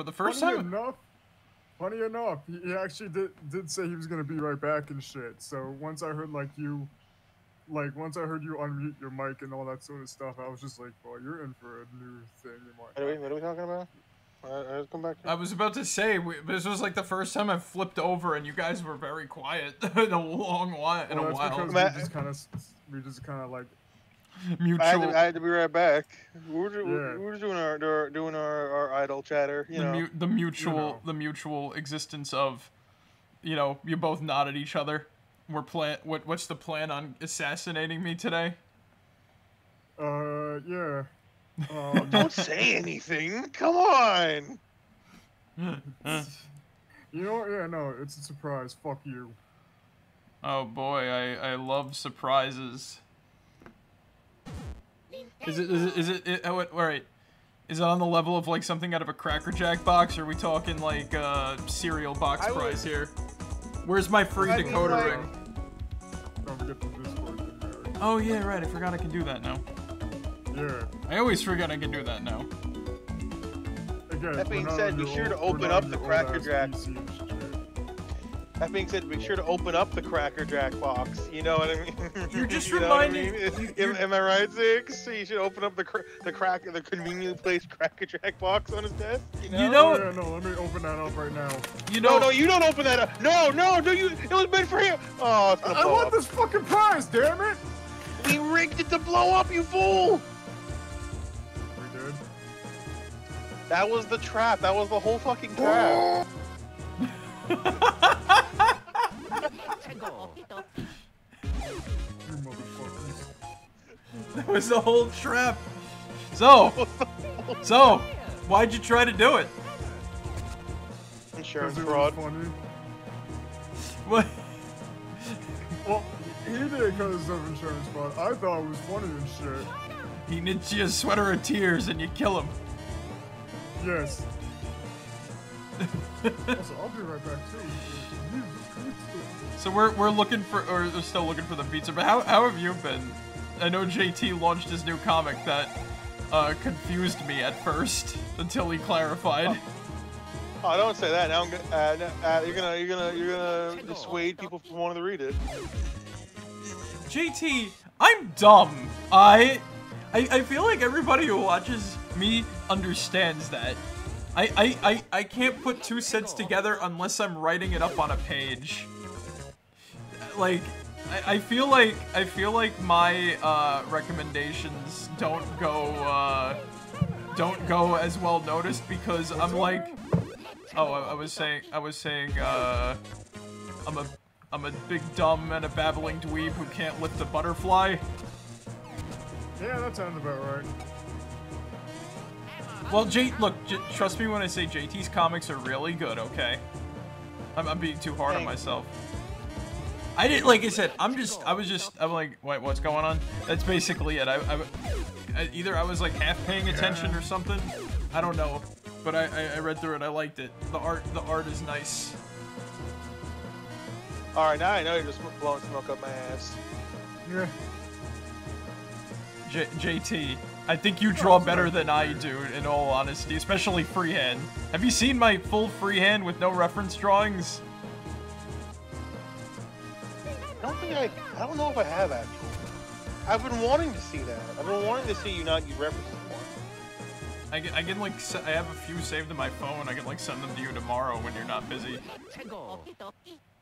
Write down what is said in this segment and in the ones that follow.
Wow, for the first funny time. enough, funny enough, he, he actually did did say he was gonna be right back and shit. So once I heard like you, like once I heard you unmute your mic and all that sort of stuff, I was just like, "Well, you're in for a new thing." In What are we, what are we talking about? Alright, let's come back. I was about to say we, this was like the first time I've flipped over and you guys were very quiet in a long while. In well, a while, because we just kind of we just kind of like mutual. I had, to, I had to be right back. We were, Yeah. we were just doing our, our doing our, our idle chatter, you the, know. mu- the mutual know. the mutual existence of you know you both nod at each other we're plan what what's the plan on assassinating me today uh yeah. Um, Don't say anything. Come on. you know, yeah, no, it's a surprise. Fuck you. oh boy i i love surprises is it is it is it, it oh, wait, all right is it on the level of like something out of a cracker jack box or are we talking like uh cereal box I would- prize here where's my free I decoder like- ring Don't forget the Discord thing there. oh yeah right i forgot i can do that now Yeah. i always forget i can do that now Again, That being said, be sure to open up the your Cracker old-ass Jack. PC and shit. That being said, make sure to open up the Cracker Jack box. You know what I mean? You're just You know what I reminding- mean? Am, am I right, Six? So you should open up the cr- the crack the conveniently placed Cracker Jack box on his desk. You know? You know- Oh, yeah, no, let me open that up right now. you No, know no, you don't open that up. No, no, do you? It was meant for him. Oh, it's gonna I blow want up. this fucking prize, damn it! We rigged it to blow up, you fool! We did. That was the trap. That was the whole fucking trap. You motherfuckers. That was the whole trap. So, so, why'd you try to do it? Insurance it fraud. was funny. What? Well, he did it because of insurance fraud. I thought it was funny and shit. He knits you a sweater of tears and you kill him. Yes. Also, I'll be right back too. So we're we're looking for, or we're still looking for the pizza. But how how have you been? I know JT launched his new comic that uh, confused me at first until he clarified. Oh, don't say that. Now I'm gonna, uh, uh, you're gonna, you're gonna, you're gonna dissuade people from wanting to read it. JT, I'm dumb. I, I, I feel like everybody who watches me understands that. I, I, I, I can't put two sets together unless I'm writing it up on a page. Like, I, I feel like I feel like my uh, recommendations don't go uh, don't go as well noticed because I'm like, oh, I, I was saying I was saying uh, I'm a I'm a big dumb and a babbling dweeb who can't lift a butterfly. Yeah, that sounds about right. Well, J, look, j- trust me when I say JT's comics are really good. Okay, I'm, I'm being too hard on myself. I didn't, like I said, I'm just, I was just, I'm like, wait, what's going on? That's basically it. I, I, I either I was like half paying attention or something. I don't know, but I, I, I read through it. I liked it. The art, the art is nice. All right, now I know you're just blowing smoke up my ass. Yeah. J- JT, I think you draw better than I do, in all honesty, especially freehand. Have you seen my full freehand with no reference drawings? I don't think I, I don't know if I have actually. I've been wanting to see that. I've been wanting to see you not use references more. I can, I can like, I have a few saved in my phone. I can like send them to you tomorrow when you're not busy.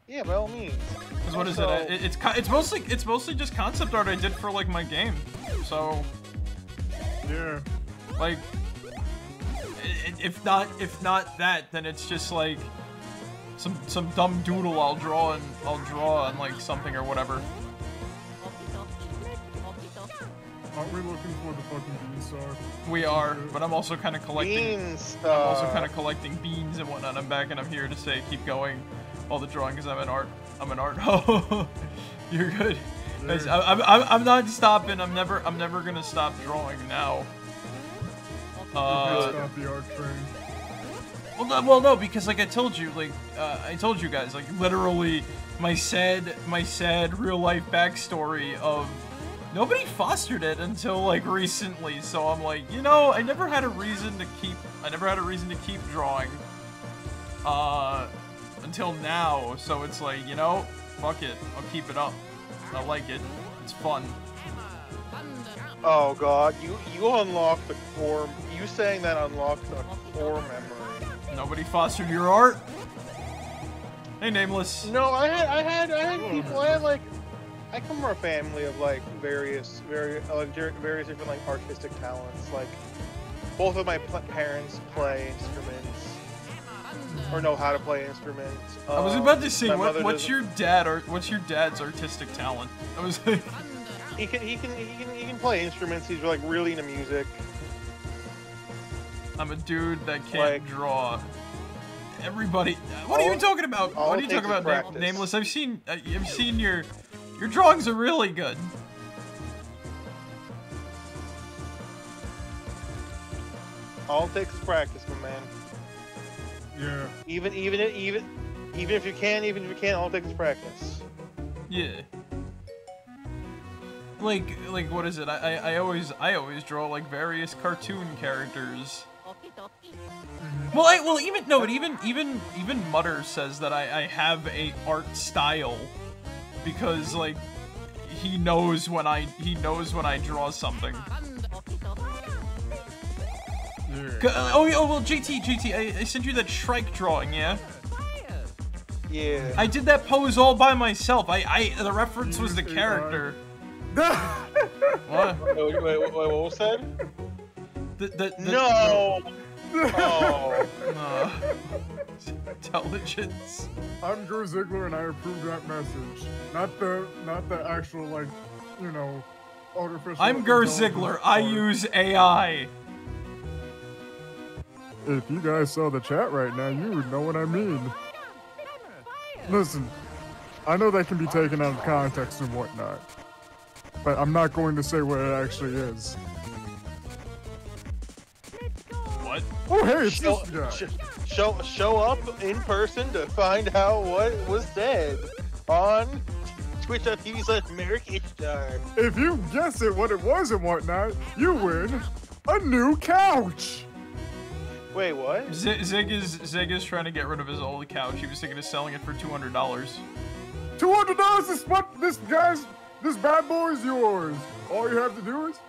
Yeah, by all means. Cause what is it? It's it's mostly it's mostly just concept art I did for like my game. So Yeah. like, i- i- if not if not that, then it's just like some some dumb doodle I'll draw and I'll draw on like something or whatever. Aren't we looking for the fucking beanstalk? We are, but I'm also kind of collecting. Beans. I'm also kind of collecting beans and whatnot. I'm back and I'm here to say keep going. All the drawing because I'm an art. I'm an art. Oh, you're good. Guys, I, I'm, I'm, I'm not stopping. I'm never I'm never gonna stop drawing now. Uh, Stop the art train. well, no, well, no, because like I told you, like uh, I told you guys, like literally my sad, my sad real life backstory of nobody fostered it until like recently. So I'm like, you know, I never had a reason to keep. I never had a reason to keep drawing. Uh, until now. So it's like, you know, fuck it. I'll keep it up. I like it. It's fun. Oh god, you you unlocked the core. You saying that unlocked the core memory. Nobody fostered your art. Hey, nameless. No, I had I had I had people. I had like. I come from a family of like various, very like various different like artistic talents. Like both of my parents play instruments or know how to play instruments. I was Um, about to say, what, what's doesn't- your dad or what's your dad's artistic talent? I was like, He can he can he can he can play instruments. He's like really into music. I'm a dude that can't Like- draw. Everybody, what are you talking about? all What are you talking about, Name- nameless? I've seen, uh, I've seen your, your drawings are really good. All it takes is practice, my man. Yeah. Even even even even if you can, even if you can't, all it takes is practice. Yeah. Like, like, what is it? I, I, I always, I always draw like various cartoon characters. Well, I, well, even no, but even, even, even Mutter says that I, I have a art style because like he knows when I, he knows when I draw something. Yeah. Oh, yeah, oh well, JT, JT, I, I sent you that Shrike drawing, yeah. Yeah. I did that pose all by myself. I, I, the reference was the character. What? Wait, wait, wait, wait, what was that? The, the, the, No. Oh. Uh, intelligence. I'm Drew Ziegler and I approve that message. Not the not the actual like, you know, artificial. I'm Gur intelligence Ziegler. I use AI. If you guys saw the chat right now, you would know what I mean. Listen, I know that can be taken out of context and whatnot, but I'm not going to say what it actually is. What? Oh, hey, it's Show, this guy. sh- show show up in person to find out what was said on Twitch.tv slash Merrick-Star. If you guess it what it was and whatnot, you win a new couch. Wait, what? Z- Zig is Zig is trying to get rid of his old couch. He was thinking of selling it for two hundred dollars. Two hundred dollars is what this guy's this bad boy is yours. All you have to do is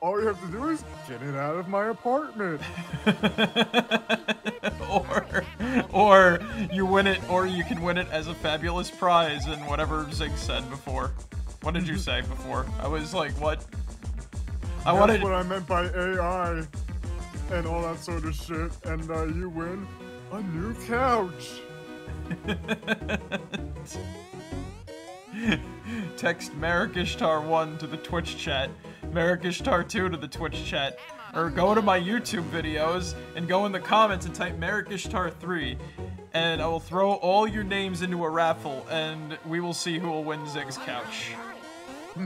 all you have to do is get it out of my apartment. or, or you win it, or you can win it as a fabulous prize And whatever Zig said before. What did you say before? I was like, what? I That's wanted. what I meant by AI and all that sort of shit. And uh, you win a new couch. Text Marikishtar1 to the Twitch chat, Marikishtar2 to the Twitch chat, or go to my YouTube videos and go in the comments and type Marikishtar3, and I will throw all your names into a raffle, and we will see who will win Zig's couch.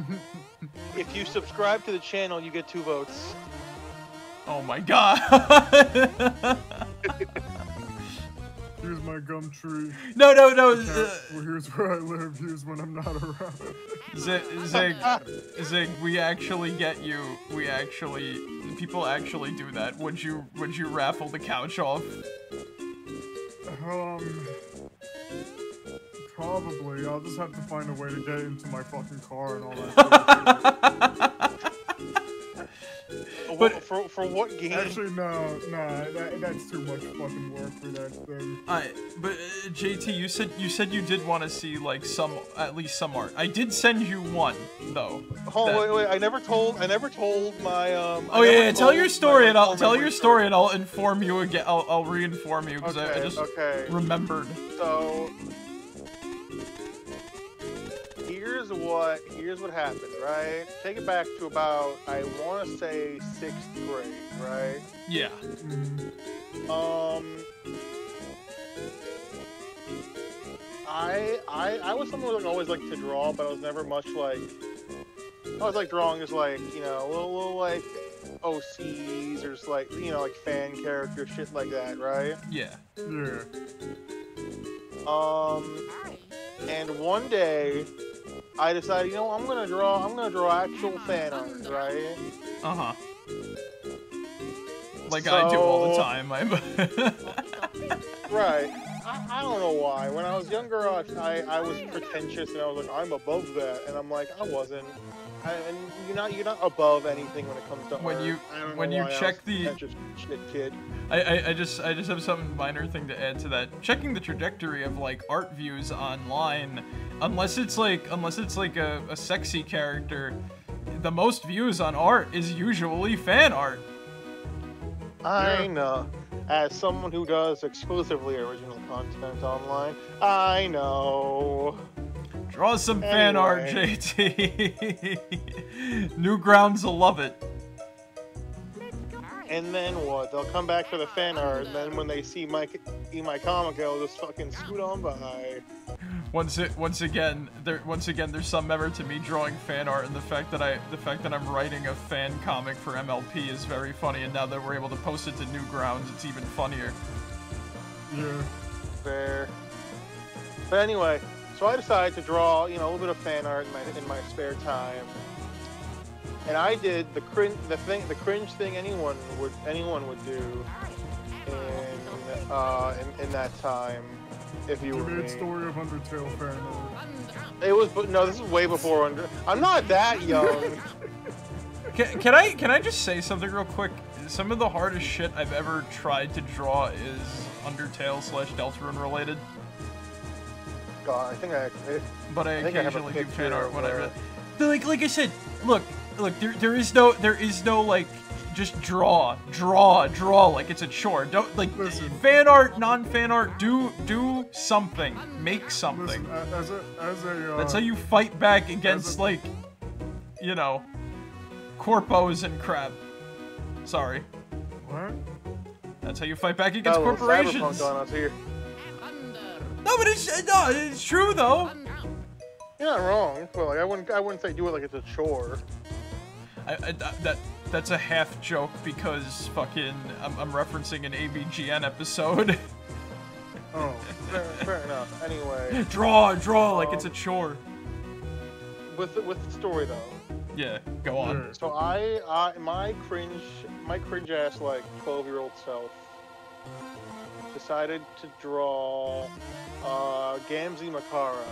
If you subscribe to the channel, you get two votes. Oh my god! Here's my gum tree. no, no, no! Uh, Well, here's where I live. Here's when I'm not around. Zig, Zig, Zig, we actually get you. We actually, people actually do that. Would you, would you raffle the couch off? Um, probably. I'll just have to find a way to get into my fucking car and all that. for, for what game? Actually, no, no, that, that's too much fucking work for that thing. I, but uh, JT, you said you said you did want to see like some, at least some art. I did send you one though. Hold on, wait, wait. I never told. I never told my um. Oh yeah, yeah, tell your story and I'll tell your story and I'll inform you again. I'll, I'll re-inform you because I, I just okay. remembered. So here's what here's what happened, right? Take it back to about I want to say sixth grade, right? Yeah. Um, I I I was someone who like, always liked to draw, but I was never much like. I was like drawing just like you know a little, little like OCs or just like you know like fan character shit like that, right? Yeah. yeah. Um, and one day, I decided, you know, I'm gonna draw. I'm gonna draw actual fan art, right? Uh huh. Like I do all the time. I'm. Right. I, I don't know why. When I was younger, I I was pretentious and I was like, I'm above that, and I'm like, I wasn't. And you're not you're not above anything when it comes to When art. you- when you check the- shit kid. I, I, I just I just have some minor thing to add to that. Checking the trajectory of like art views online, unless it's like unless it's like a, a sexy character, the most views on art is usually fan art. I know. As someone who does exclusively original content online, I know. Draw some fan art, Anyway. JT. Newgrounds will love it. And then what? They'll come back for the fan art, and then when they see my see my comic, they'll just fucking scoot on by. Once it once again there once again there's some merit to me drawing fan art and the fact that I the fact that I'm writing a fan comic for MLP is very funny and now that we're able to post it to Newgrounds it's even funnier. Yeah. Fair. But anyway, so I decided to draw, you know, a little bit of fan art in my in my spare time. And I did the cringe, the thing, the cringe thing anyone would anyone would do in uh, in, in that time, if you You were made story of Undertale fan art. It was, but no, this is way before under. I'm not that young. Can, can I can I just say something real quick? Some of the hardest shit I've ever tried to draw is Undertale slash Deltarune related, God, I think I. It, but I, I think I occasionally do fan art when I uh. Like like I said, look look there there is no there is no like just draw draw draw like it's a chore. Don't like Listen. fan art non fan art do do something make something. Listen, as a as a uh, That's how you fight back against a- like you know corpos and crap. Sorry. what? That's how you fight back against got a little corporations. No, but it's uh, no, it's true though. You're not wrong. Well, like I wouldn't, I wouldn't say do it like it's a chore. I, I, that that's a half joke because fucking I'm, I'm referencing an AVGN episode. Oh, Fair, fair enough. Anyway, draw, draw like it's a chore. with the, with the story though. Yeah, go on. So I, I my cringe, my cringe ass like 12 year old self decided to draw uh, Gamzee Makara,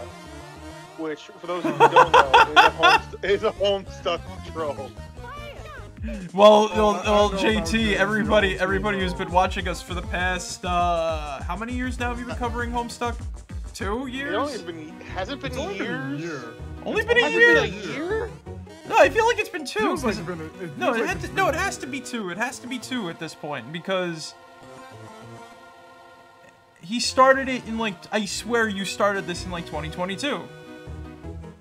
which for those of you who don't know is a home, is a homestuck troll. Well, well, I- I well JT, everybody, everybody who's been watching us for the past uh, how many years now have you been covering Homestuck? Two years? It only been has it been It's only been a year. Only been a Has year. it been a year? No, I feel like it's been two. Feels like 'cause- it's been a, it no, it like to, no, it has to be two. It has to be two at this point because he started it in like I swear you started this in like 2022.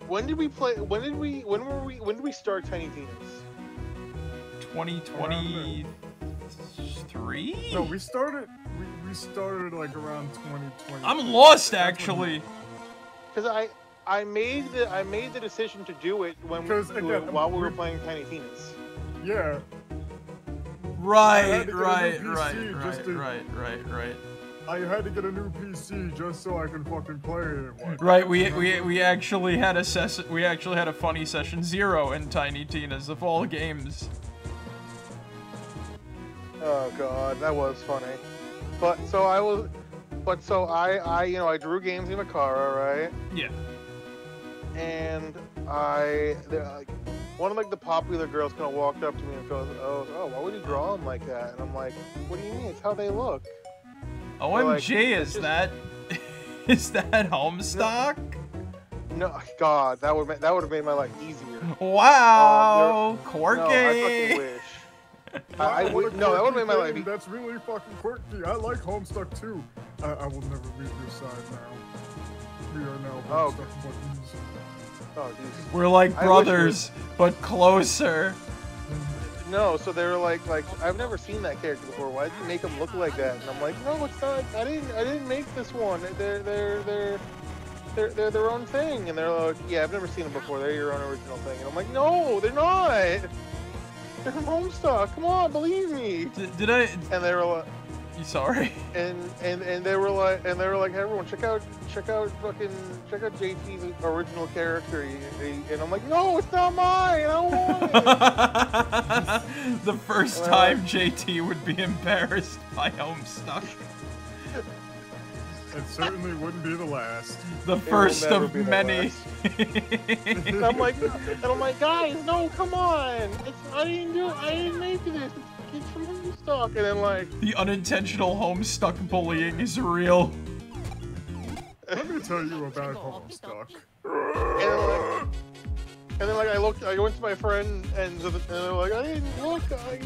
When did we play? When did we? When were we? When did we start Tiny Tina's? 2023. No, we started. We, we started like around 2020. I'm lost actually. Because I I made the I made the decision to do it when we, 'Cause, again, uh, while we were playing Tiny Tina's. Yeah, Right, had to get a new right, right, right, right, right, right. I had to get a new PC just so I can fucking play it. Right, we we we actually had a ses- we actually had a funny session zero in Tiny Tina's of all games. Oh god, that was funny. But so I was, but so I I you know I drew Gamzee Makara right, Yeah. and I like one of like the popular girls kind of walked up to me and goes, oh oh why would you draw them like that? And I'm like, what do you mean? It's how they look. OMG, like, is just- that is that Homestuck? No, God, that would that would have made my life easier. Wow, um, No, I quirky. fucking wish. I, I What would no, that would have made my life. That's really fucking quirky. I like Homestuck too. I, I will never leave your side now. We are now Oh. Homestuck buttons. Oh, Jesus. We're like I wish brothers, but closer. No, so they were like, like I've never seen that character before. Why did you make him look like that? And I'm like, no, it's not. I didn't. I didn't make this one. They're they're they're they're they're their own thing. And they're like, yeah, I've never seen them before. They're your own original thing. And I'm like, no, they're not. They're from Homestuck. Come on, believe me. D- did I And they were like, You sorry? and and and they were like, and they were like, hey, everyone, check out, check out, fucking, check out JT's original character. He- he- And I'm like, no, it's not mine. I don't want it. the first Well- time JT would be embarrassed by Homestuck. It certainly wouldn't be the last. The first of many. and I'm like, and I'm like, guys, no, come on. It's, I didn't do, I didn't make this. It's from Homestuck. And then like, the unintentional Homestuck bullying is real. Let me tell you about Homestuck. and then like. And then, like, I looked, I went to my friend, and, and they're like, I didn't look, I,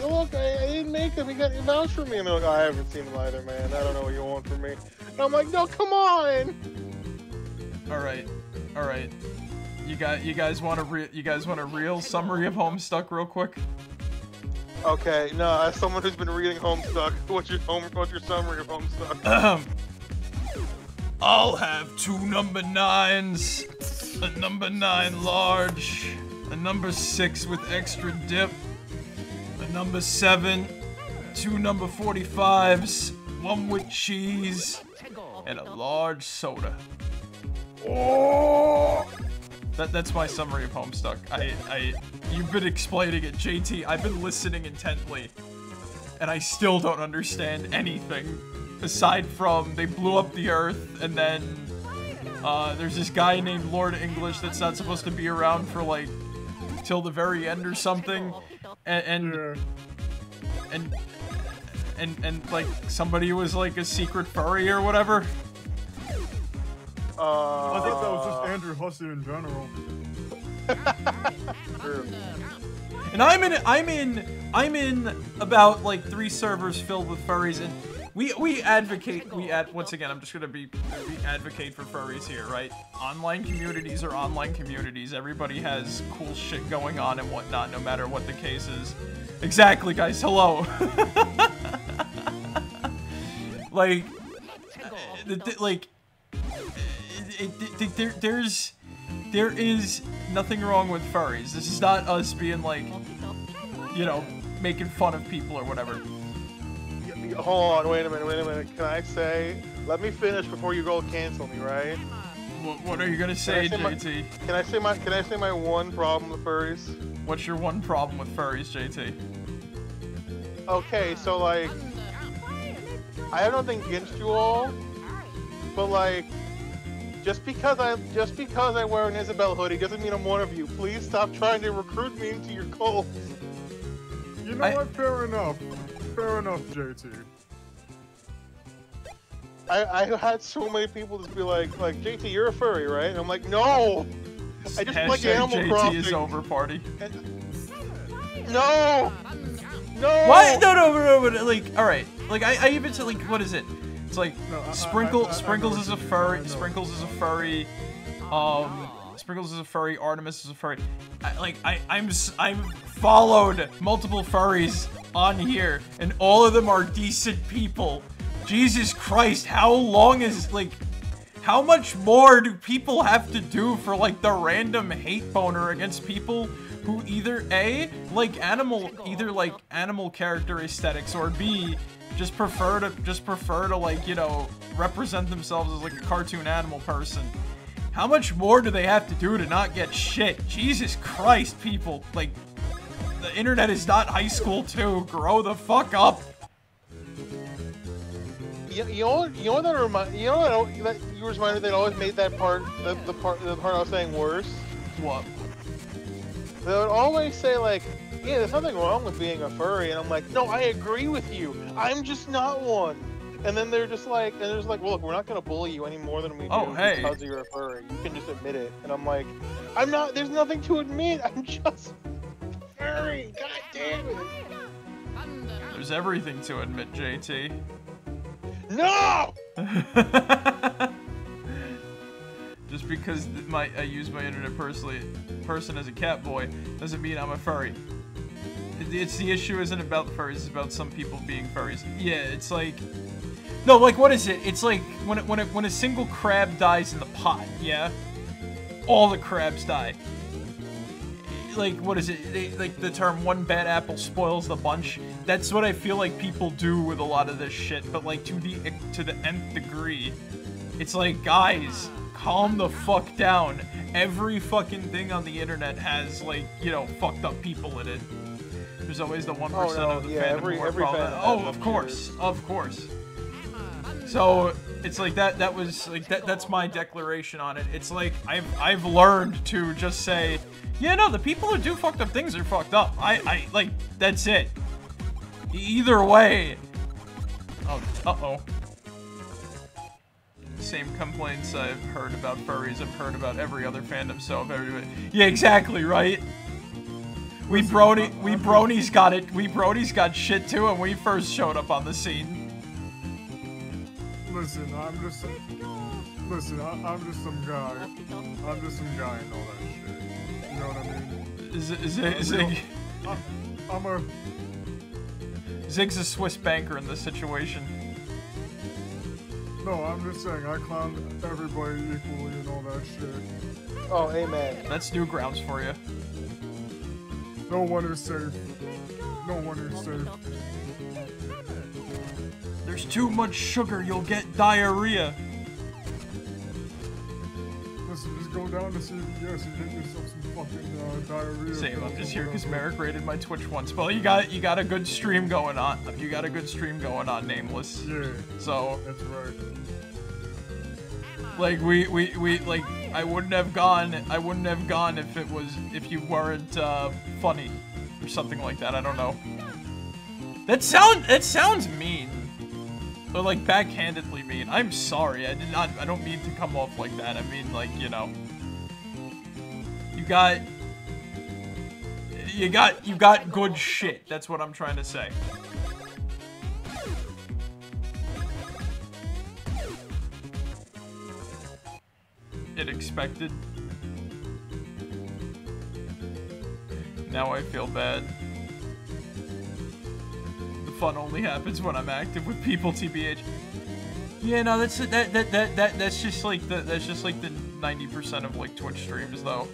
look, I, I didn't make him. He got he vouched for me, and they're like, I haven't seen him either, man. I don't know what you want from me. And I'm like, no, come on. All right, all right. You got, you guys want a re- you guys want a real summary of Homestuck real quick? Okay, no, as someone who's been reading Homestuck, what's your home, what's your summary of Homestuck? Um, I'll have two number nines, a number nine large, a number six with extra dip, a number seven, two number 45s, one with cheese, and a large soda. Oh! That, that's my summary of Homestuck. I, I, you've been explaining it, JT. I've been listening intently, and I still don't understand anything aside from they blew up the Earth, and then uh, there's this guy named Lord English that's not supposed to be around for like till the very end or something, and and and, and, and like somebody was like a secret furry or whatever. Uh, I thought that was just Andrew Hussey in general. And I'm in I'm in I'm in about like three servers filled with furries and we we advocate we ad once again I'm just gonna be we advocate for furries here, right? Online communities are online communities. Everybody has cool shit going on and whatnot, no matter what the case is. Exactly, guys. Hello. like, the- the- like, it, it, there, there's there is nothing wrong with furries. This is not us being like, you know, making fun of people or whatever. Hold on, wait a minute, wait a minute. Can I say? Let me finish before you go cancel me, right? What, what are you gonna say, say my- JT? Can I say my Can I say my one problem with furries? What's your one problem with furries, JT? Okay, so like, I have nothing against you all, but like, just because I just because I wear an Isabelle hoodie doesn't mean I'm one of you. Please stop trying to recruit me into your cult. You know I- what? Fair enough. Fair enough, JT. I, I had so many people just be like, like JT, you're a furry, right? And I'm like, no, I just like Animal JT Crossing. is over party. no, no. What? No, no, no, no, but like, all right. Like, I, I even said, like, what is it? It's like No, Sprinkle. I- I- I Sprinkles is a what you mean. furry. Sprinkles is a furry. Um, Sprinkles is a furry. Artemis is a furry. I, like, I, I'm, I'm followed multiple furries on here, and all of them are decent people. Jesus Christ, how long is like? How much more do people have to do for like the random hate boner against people who either A like animal either like animal character aesthetics or B just prefer to just prefer to like, you know, represent themselves as like a cartoon animal person. How much more do they have to do to not get shit? Jesus Christ, people. Like the internet is not high school too. Grow the fuck up. You, you know, what- you know what that remind, you know what that you reminded that always made that part, the, the part, the part I was saying worse. What? They would always say like, yeah, there's nothing wrong with being a furry, and I'm like, no, I agree with you. I'm just not one. And then they're just like, and they're just like, well, look, we're not gonna bully you any more than we oh, do Oh, hey. because you're a furry. You can just admit it. And I'm like, I'm not. There's nothing to admit. I'm just furry. God damn it. There's everything to admit, JT. No. Just because my I use my internet personally person as a cat boy doesn't mean I'm a furry. It- It's the issue isn't about furries, it's about some people being furries. Yeah, it's like no, like what is it? It's like when it, when it, when a single crab dies in the pot, yeah, all the crabs die. like what is it? They, like the term "one bad apple spoils the bunch." That's what I feel like people do with a lot of this shit. But like to the to the nth degree, it's like guys, calm the fuck down. Every fucking thing on the internet has like you know fucked up people in it. There's always the one Oh, no, of the yeah, fandom every- every fandom Oh, of course, of course. So it's like that. That was like that. That's my declaration on it. It's like I've I've learned to just say, yeah, no, the people who do fucked up things are fucked up. I I like that's it. Either way. Oh, uh oh. Same complaints I've heard about furries. I've heard about every other fandom. So if everybody, yeah, exactly right. We brony, we bronies got it. We bronies got shit too, when we first showed up on the scene. Listen, I'm just. Listen, I, I'm just some guy. I'm just some guy and all that shit. You know what I mean? Z- Z- Zig, I, I'm a. Zig's a Swiss banker in this situation. No, I'm just saying, I clown everybody equally and all that shit. Oh, amen. That's new grounds for you. No one is safe. No one is safe. There's too much sugar, you'll get diarrhea. Listen, just go down to CVS and get yourself some fucking uh, diarrhea. Same, I'm just here because. Marek rated my Twitch once. Well, you got you got a good stream going on. You got a good stream going on, Nameless. Yeah, So, that's right. like, we, we, we, like, I wouldn't have gone, I wouldn't have gone if it was, if you weren't, uh, funny. Or something like that, I don't know. That sound, that sounds mean. Or, like, backhandedly mean. I'm sorry, I did not, I don't mean to come off like that. I mean, like, you know. You got... You got, you got good shit. That's what I'm trying to say. It expected. Now I feel bad. The fun only happens when I'm active with people, TBH. Yeah, no, that's that that that, that that's just like the that's just like the 90% of like Twitch streams though.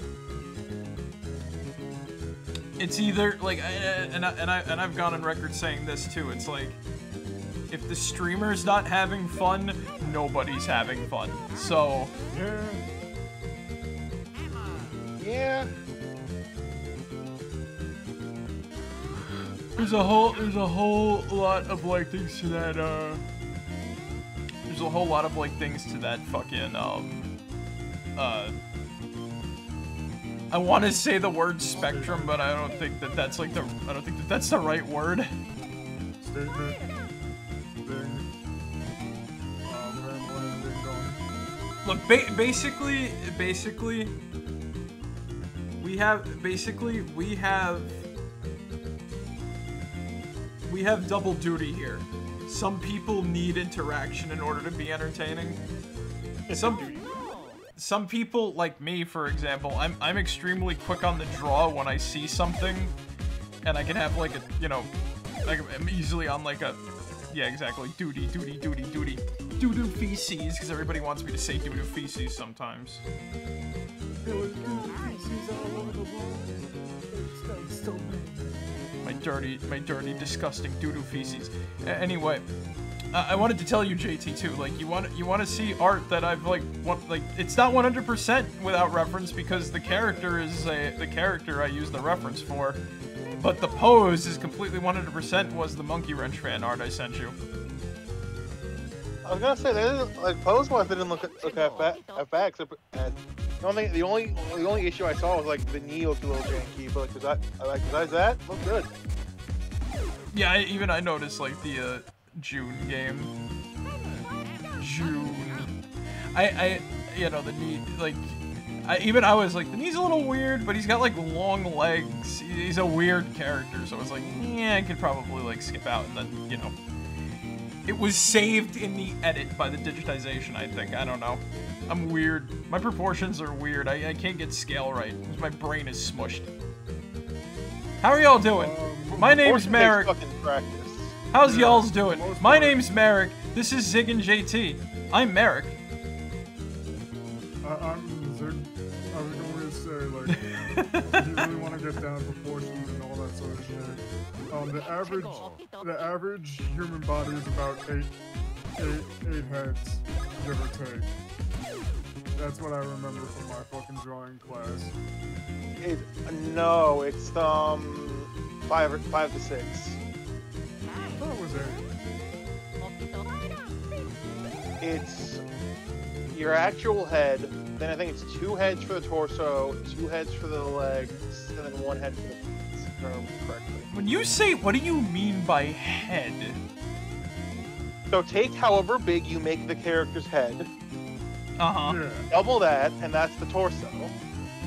It's either like and I, and I and I've gone on record saying this too. It's like if the streamer's not having fun, nobody's having fun. So, Yeah, Yeah. There's a whole there's a whole lot of like things to that uh there's a whole lot of like things to that fucking um uh I want to say the word spectrum, but I don't think that that's like the I don't think that that's the right word. Look, ba basically basically we have basically we have we have double duty here. Some people need interaction in order to be entertaining. Some some people like me, for example, I'm I'm extremely quick on the draw when I see something, and I can have like a you know, like I'm easily on like a yeah exactly duty duty duty duty doo doo feces because everybody wants me to say doo doo feces sometimes. My dirty, my dirty, disgusting doo doo feces. A- anyway, uh, I wanted to tell you, JT, too. Like, you want you want to see art that I've like, want, like it's not 100% without reference because the character is a the character I use the reference for, but the pose is completely 100% was the Monkey Wrench fan art I sent you. I was gonna say they didn't like pose wise they didn't look look at back at the only the only the only issue I saw was like the knee looked a little janky, but like besides like besides that looked good. Yeah, I, even I noticed like the uh, June game. June. I, I, you know, the knee, like, I, even I was like, the knee's a little weird, but he's got like long legs. He's a weird character, so I was like, yeah, I could probably like skip out and then, you know. It was saved in the edit by the digitization, I think. I don't know. I'm weird. My proportions are weird. I, I can't get scale right. My brain is smushed. How are y'all doing? Um, My name's Fortune Marek. Fucking practice. How's Yeah, y'all's doing? My part. name's Marek. This is Zig and JT. I'm Marek. I, I'm Zig. I was going to say, like, if you really want to get down proportions Um, the average, the average human body is about eight, eight, eight heads, give or take. That's what I remember from my fucking drawing class. It, no, it's um five or five to six. I thought it was eight. It's your actual head. Then I think it's two heads for the torso, two heads for the legs, and then one head for the feet. If I remember correctly. When you say, what do you mean by head? So take however big you make the character's head, Uh-huh. Double that, and that's the torso.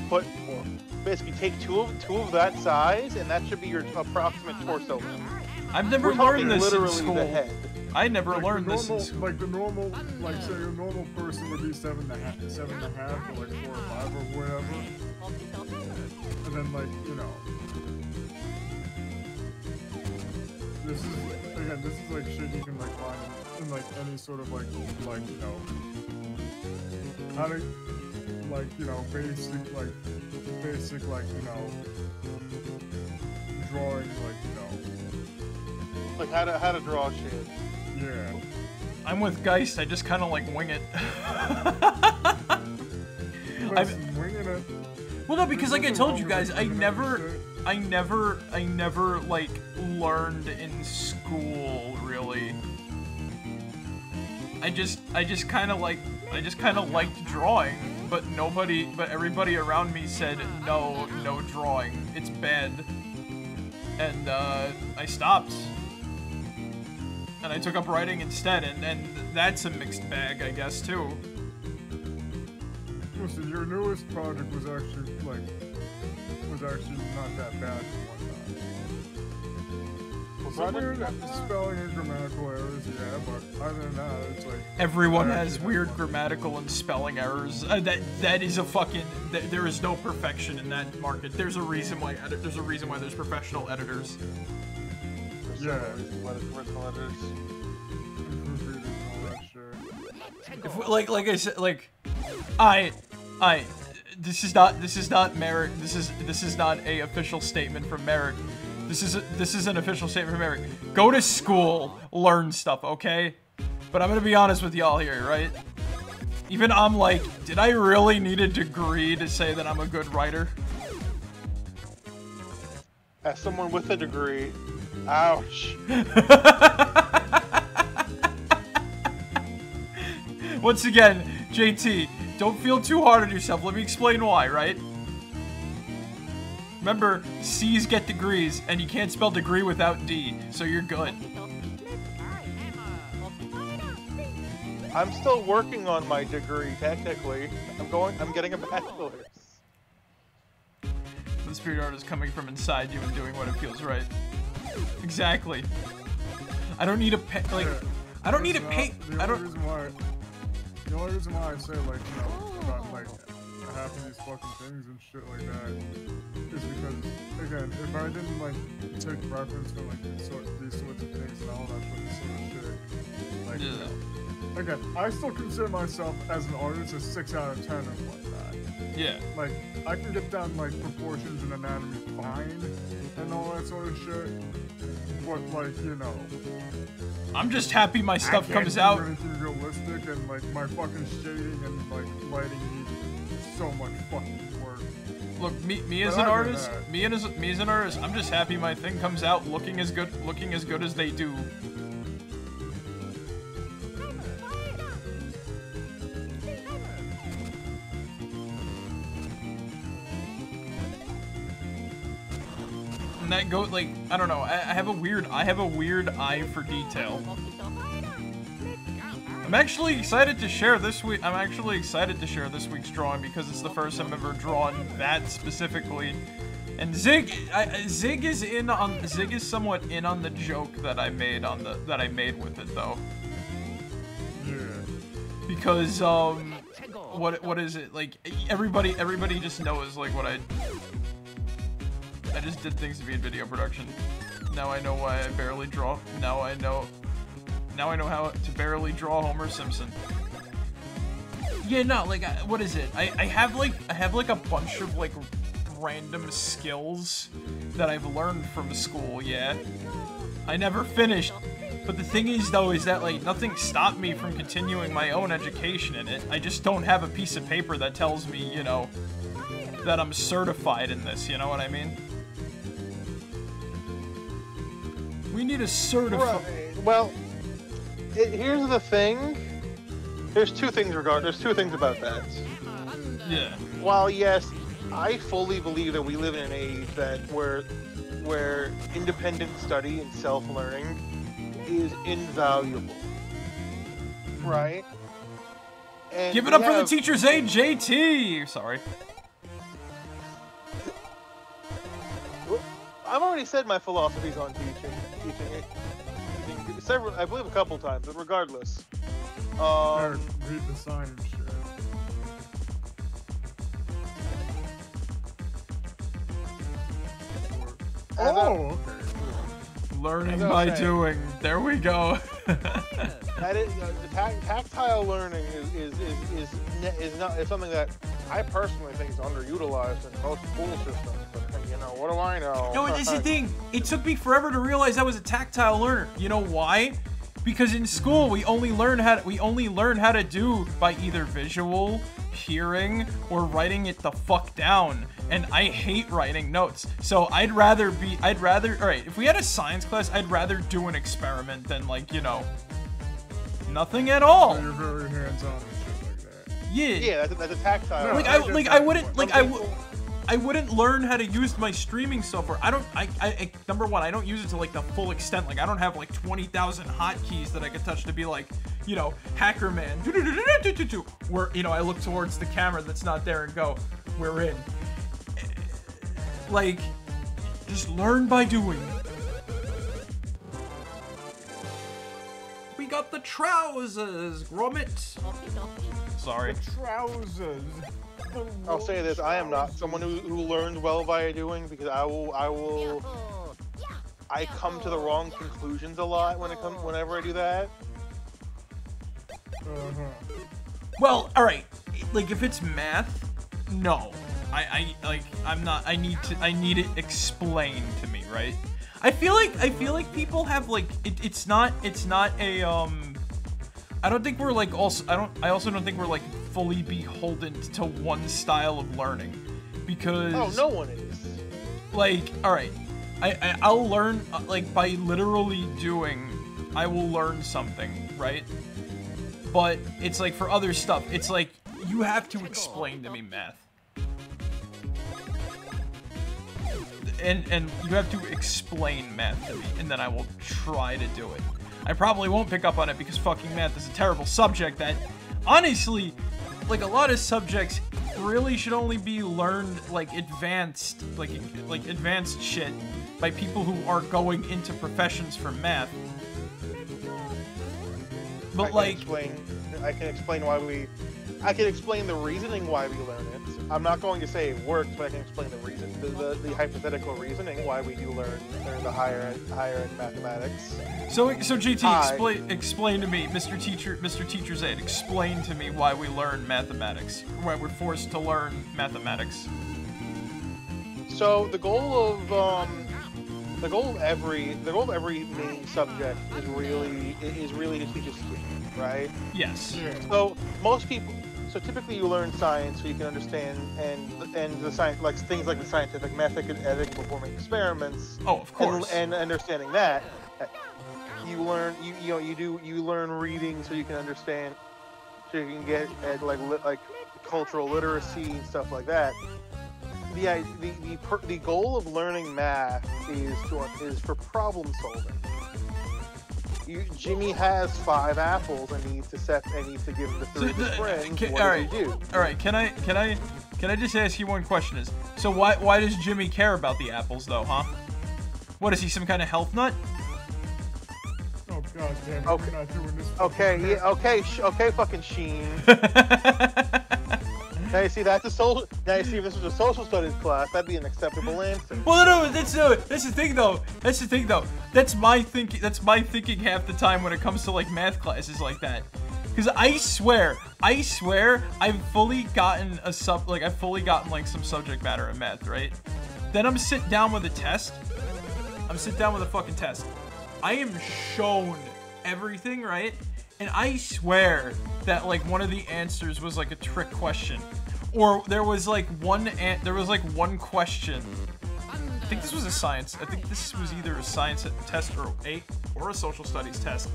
Put or basically take two of two of that size, and that should be your approximate torso length. I've never We're learned this in literally school. the head. I never Like learned the this in school. like the normal, like say a normal person would be seven and a half, seven and a half, or like four or five or whatever. And then like you know, this is again, this is like shit you can like find in, in like any sort of like like you know, how to like you know basic like basic like you know drawing like you know Like how to how to draw shit. yeah. I'm with Geist, I just kind of like wing it. Listen, winging it. well, no, because like I told you guys, I never, shit. I never, I never like learned in school really. I just, I just kind of like, I just kind of liked drawing, but nobody, but everybody around me said no, no drawing, it's bad, and uh, I stopped. And I took up writing instead, and, and that's a mixed bag, I guess, too. Listen, your newest project was actually like was actually not that bad and whatnot. Some weird spelling and grammatical errors, yeah, but other than that, it's like Everyone has weird grammatical and spelling errors. Uh, that that is a fucking. Th- there is no perfection in that market. There's a reason why. Edit- there's a reason why there's professional editors. Yeah. That shit. If, like like I said, like I I. This is not this is not Marek. This is this is not a official statement from Marek. This is a, this is an official statement from Marek. Go to school, learn stuff, okay? But I'm gonna be honest with y'all here, right? Even I'm like, did I really need a degree to say that I'm a good writer? As someone with a degree, ouch. Once again, JT, don't feel too hard on yourself. Let me explain why, right? Remember, C's get degrees, and you can't spell degree without D, so you're good. I'm still working on my degree, technically. I'm going. I'm getting a bachelor's. The spirit art is coming from inside you and doing what it feels right. Exactly. I don't need a pay. Like, I don't need a It's pay. I don't. Reason why, the only reason why I say like you know oh. about like half of these fucking things and shit like that is because again, if I didn't like take reference from like these, sort, these sorts of things and all that sort of shit, like you Yeah. know, again, I still consider myself as an artist a six out of ten and whatnot. Yeah. Like I can get down like proportions and anatomy fine and all that sort of shit. But like you know, I'm just happy my stuff comes out. anything realistic and like my fucking shading and like lighting need so much fucking work. Look, me, me as an artist, that- me as me as an artist, I'm just happy my thing comes out looking as good, looking as good as they do. And that go like I don't know. I, I have a weird I have a weird eye for detail. I'm actually excited to share this week. I'm actually excited to share this week's drawing because it's the first I've ever drawn that specifically. And Zig, I- Zig is in on Zig is somewhat in on the joke that I made on the that I made with it though, Yeah. because um, what what is it like? Everybody everybody just knows like what I. I just did things to be in video production. Now I know why I barely draw. Now I know. Now I know how to barely draw Homer Simpson. Yeah, no, like, I, what is it? I, I have like, I have like a bunch of like random skills that I've learned from school, yeah. I never finished. But the thing is, though, is that, like, nothing stopped me from continuing my own education in it. I just don't have a piece of paper that tells me, you know, that I'm certified in this, you know what I mean? We need a certified... Right. Well, it, here's the thing. There's two things regard. There's two things about that. Yeah. While yes, I fully believe that we live in an age that where where independent study and self-learning is invaluable. Right? And Give it up for the teacher's aide, JT! Sorry. I've already said my philosophies on teaching. Teaching it. Several, I believe a couple times, but regardless. Um, read the sign and shit. Oh, okay. Learning by doing. There we go. that is, uh, tactile learning is is, is, is, is not is something that I personally think is underutilized in most school systems. But you know, what do I know? No, that's the thing. It took me forever to realize I was a tactile learner. You know why? Because in school we only learn how to, we only learn how to do by either visual, hearing, or writing it the fuck down. And I hate writing notes. So I'd rather be I'd rather all right, if we had a science class, I'd rather do an experiment than like, you know, nothing at all. So you're very hands-on and shit like that. Yeah. Yeah, that's a, that's a tactile. No, Like I I get like I wouldn't point. like I w- I wouldn't learn how to use my streaming software. I don't. I, I, I number one, I don't use it to like the full extent. Like I don't have like twenty thousand hotkeys that I could touch to be like, you know, hacker man. Where you know I look towards the camera that's not there and go, we're in. Like, just learn by doing. We got the trousers, Gromit. Sorry. Trousers. I'll say this: I am not someone who, who learns well by doing because I will I will I come to the wrong conclusions a lot when it comes whenever I do that. Uh-huh. Well, all right. Like if it's math, no. I, I like I'm not. I need to. I need it explained to me, right? I feel like I feel like people have like it, it's not it's not a um. I don't think we're like also. I don't. I also don't think we're like fully beholden to one style of learning, because Oh, no one is. like all right I, I i'll learn uh, like by literally doing i will learn something right but it's like for other stuff it's like you have to explain to me math and and you have to explain math to me and then i will try to do it i probably won't pick up on it because fucking math is a terrible subject that honestly like a lot of subjects really should only be learned like advanced like like advanced shit by people who are going into professions for math I but can like explain. I can explain why we. I can explain the reasoning why we learn it. I'm not going to say it works, but I can explain the reason, the, the, the hypothetical reasoning why we do learn learn the higher end, higher end mathematics. so so JT Hi. explain explain to me Mr. Teacher Mr. Teacher's aide explain to me why we learn mathematics why we're forced to learn mathematics So the goal of um, the goal of every the goal of every main subject is really is really to teach a skill, right? yes Yeah. So most people, so typically you learn science so you can understand and and the science like things like the scientific method and ethics of performing experiments oh of course and, and understanding that. You learn you you know you do you learn reading so you can understand so you can get at like li- like cultural literacy and stuff like that. The the the, per, the goal of learning math is to is for problem solving. You, Jimmy has five apples and needs to set and needs to give them to three of his the- friends. can- what all does right. do? All right, can I can I can I just ask you one question? Is so why why does Jimmy care about the apples though, huh? What is he some kind of health nut? Oh god damn it, Okay. we're not doing this. Okay, yeah, okay, sh- okay, fucking Sheen. Now you see that's a social. Now you see if this was a social studies class, that'd be an acceptable answer. well, no, that's no, that's the thing though. That's the thing though. That's my thinking. That's my thinking half the time when it comes to like math classes like that. Because I swear, I swear, I've fully gotten a sub, like, I've fully gotten, like, some subject matter in math, right? Then I'm sit down with a test. I'm sit down with a fucking test. I am shown everything, right? And I swear that, like, one of the answers was, like, a trick question. Or there was, like, one, an there was, like, one question. I think this was a science, I think this was either a science test or a, or a social studies test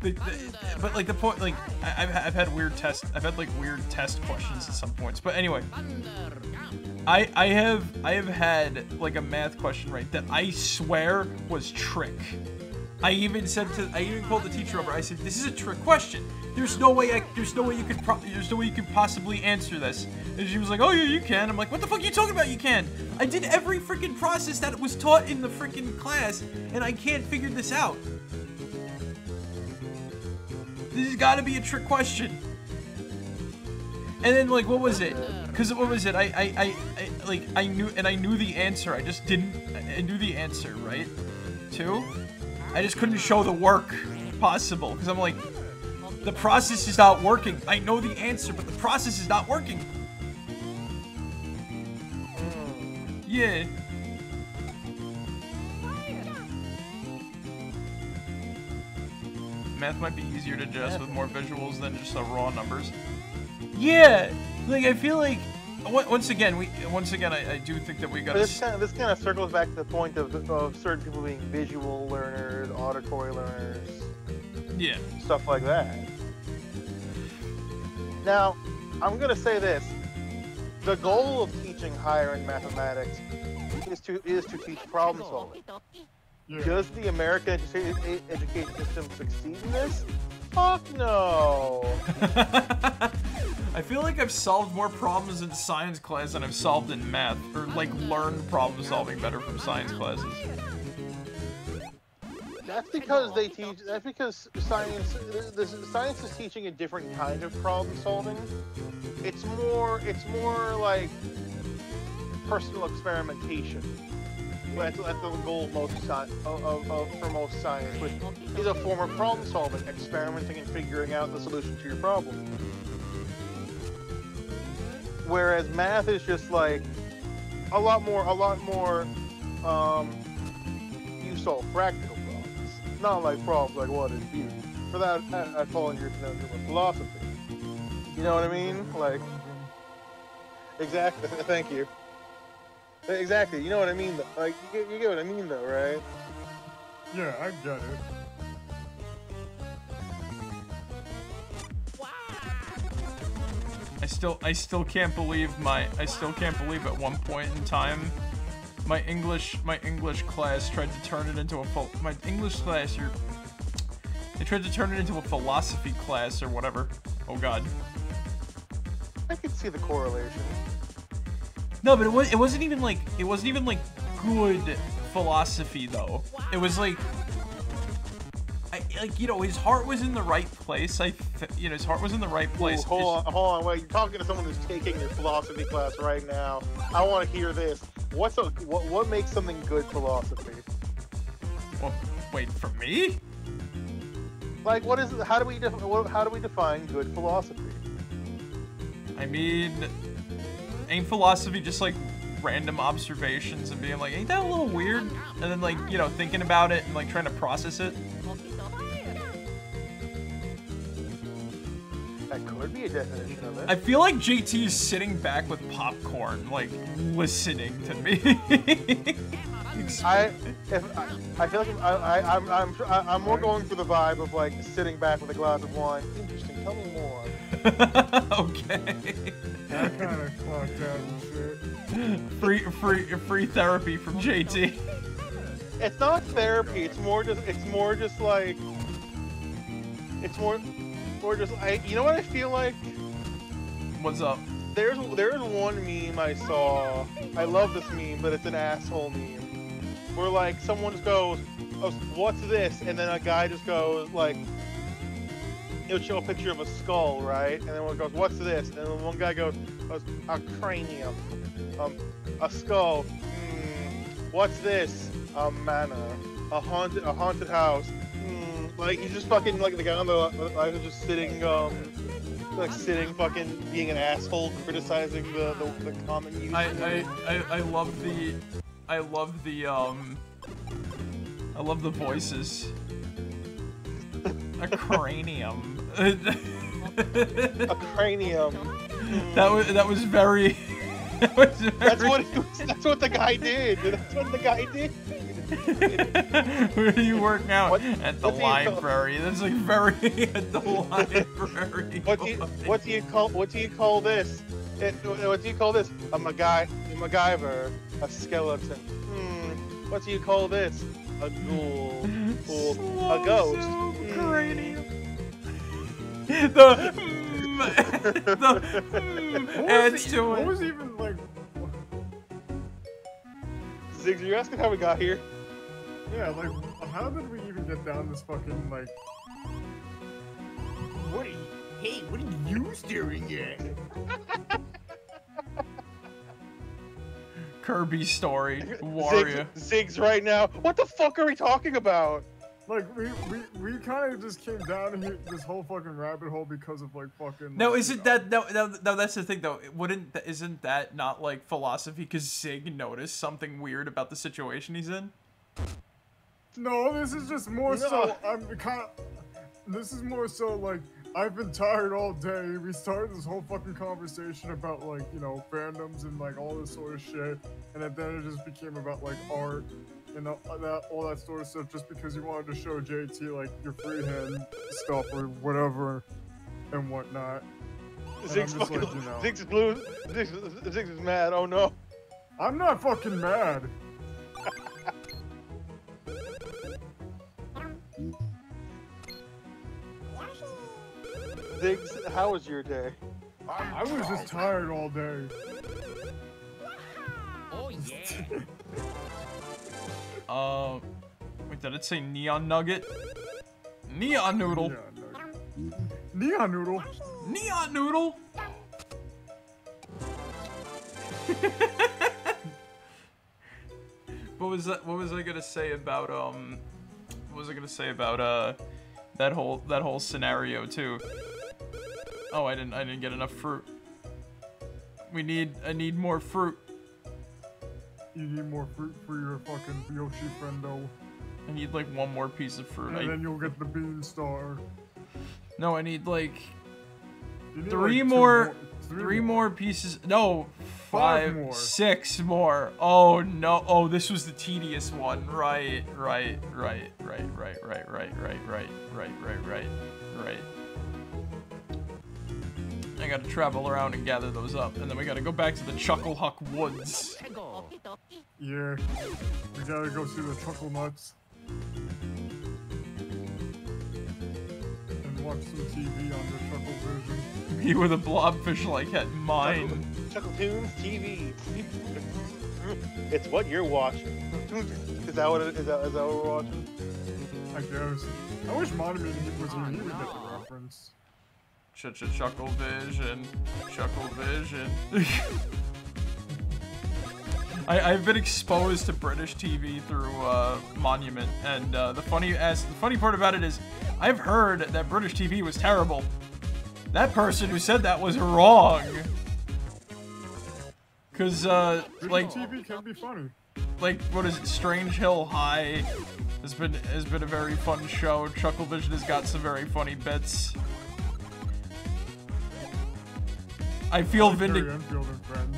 the, the, but like the point, like I, have I've had weird test, I've had like weird test questions at some points. But anyway, I I have I have had like a math question right that I swear was trick. I even said to I even called the teacher over. I said this is a trick question. There's no way I, there's no way you could there's no way you could possibly answer this. And she was like, oh yeah you can. I'm like what the fuck are you talking about? You can. I did every freaking process that was taught in the freaking class, and I can't figure this out. This has got to be a trick question. And then like, what was it? Because what was it? I, I, I, I, like, I knew, and I knew the answer. I just didn't. I knew the answer, right? Two. I just couldn't show the work possible because I'm like, the process is not working. I know the answer, but the process is not working. Yeah. math might be easier to adjust with more visuals than just the raw numbers. Yeah, like I feel like once again we once again I, I do think that we got this kind of this kind of circles back to the point of, of certain people being visual learners, auditory learners, yeah, stuff like that. Now, I'm gonna say this: the goal of teaching higher in mathematics is to is to teach problem solving. Yeah. Does the American education system succeed in this? Fuck no. I feel like I've solved more problems in science class than I've solved in math, or like learned problem solving better from science classes. That's because they teach. That's because science. The, the science is teaching a different kind of problem solving. It's more. It's more like personal experimentation that's, the goal most of, of, of, for most science, which is a form of problem solving, experimenting and figuring out the solution to your problem. Whereas math is just like a lot more, a lot more. Um, you solve practical problems, not like problems like what is beauty. For that, I, I fall into your conundrum of philosophy. You know what I mean? Like, exactly. Thank you. Exactly. You know what I mean? Though. Like, you get, you get what I mean, though, right? Yeah, I get it. I still, I still can't believe my, I still can't believe at one point in time, my English, my English class tried to turn it into a, my English class, you're, they tried to turn it into a philosophy class or whatever. Oh god. I can see the correlation. No, but it was it wasn't even like it wasn't even like good philosophy though. It was like I, like you know his heart was in the right place. I you know his heart was in the right place. Ooh, hold on, hold on, wait. You're talking to someone who's taking your philosophy class right now. I want to hear this. What's a what what makes something good philosophy? Well, wait for me. Like what is how do we how do we define good philosophy? I mean, ain't philosophy just like random observations and being like, ain't that a little weird? And then like, you know, thinking about it and like trying to process it. That could be a definition of it. I feel like JT is sitting back with popcorn, like listening to me. I, if, I, I feel like I, I, I'm, I'm, I'm more going for the vibe of like sitting back with a glass of wine. Interesting. Tell me more. okay. I kind of clocked out and shit. Free, free, free therapy from JT. It's not therapy. It's more just. It's more just like. It's more, more just. I. You know what I feel like? What's up? There's there's one meme I saw. I love this meme, but it's an asshole meme. Where like someone just goes, oh, "What's this?" and then a guy just goes like, "It'll show a picture of a skull, right? And then one goes, "What's this?" And then one guy goes, "A cranium, um, a skull. Hmm, what's this? A manor, a haunted, a haunted house. Hmm, Like he's just fucking like the guy on the like just sitting um like sitting fucking being an asshole criticizing the the, the common use. I, I, I, I love the, I love the, um, I love the voices. A cranium. a cranium. that was, that was very, that was very... That's what was, that's what the guy did. That's what the guy did. Where do you work now? What- at the call- library. That's like very at the library. What do you what do you call what do you call this? It, what do you call this? A MacGy, a MacGyver, a skeleton. Hmm. What do you call this? A ghoul. Ghoul. A ghost. Slow Hmm. cranium. the mm, the mm What was it- What was even like? Ziggs, you're asking how we got here? Yeah, like how did we even get down this fucking like? What are you, hey, what are you staring at? Kirby story, Wario. Zig's, Ziggs right now. What the fuck are we talking about? Like we we, we kind of just came down here this whole fucking rabbit hole because of like fucking. No, like, isn't that no, no? No, that's the thing though. Wouldn't th- isn't that not like philosophy? Because Zig noticed something weird about the situation he's in. No, this is just more No. so. I'm kind of. This is more so like I've been tired all day. We started this whole fucking conversation about like you know fandoms and like all this sort of shit, and then- it just became about like art and all that all that sort of stuff. Just because you wanted to show JT like your freehand stuff or whatever and whatnot. Ziggs fucking. like, you know. Ziggs is blue. Ziggs, Ziggs is mad. Oh no. I'm not fucking mad. Ziggs, how was your day? I was just tired all day. Oh yeah. Uh, wait, did it say neon nugget? Neon noodle. Yeah, no. Neon noodle. Neon noodle. what was that? What was I gonna say about um? What was I gonna say about uh? That whole that whole scenario too. Oh, I didn't I didn't get enough fruit. We need I need more fruit. You need more fruit for your fucking Yoshi friendo. I need like one more piece of fruit. And I, then you'll get the Beanstar. no, I need like need, Three like, two more- three more pieces. No, Five five, more. six more. Oh no! Oh, this was the tedious one. Right, right, right, right, right, right, right, right, right, right, right, right, right. I gotta travel around and gather those up, and then we gotta go back to the Chucklehuck Woods. Yeah. We gotta go see the Chuckle Nuts. And watch some TV on the Chuckle Vision. Me with a blobfish like at mine. Chuckle Tunes TV. it's what you're watching. is that what it, is that is that what we're watching? I guess. I wish Monoman was here. He would get the reference. Ch ch chuckle vision, chuckle vision. I, I've been exposed to British TV through uh, Monoman, and uh, the funny as the funny part about it is, I've heard that British TV was terrible. That person who said that was wrong. Cause uh, British like TV can be funny. like what is it? Strange Hill High has been has been a very fun show. Chucklevision has got some very funny bits. I feel Harry. Enfield and Friends.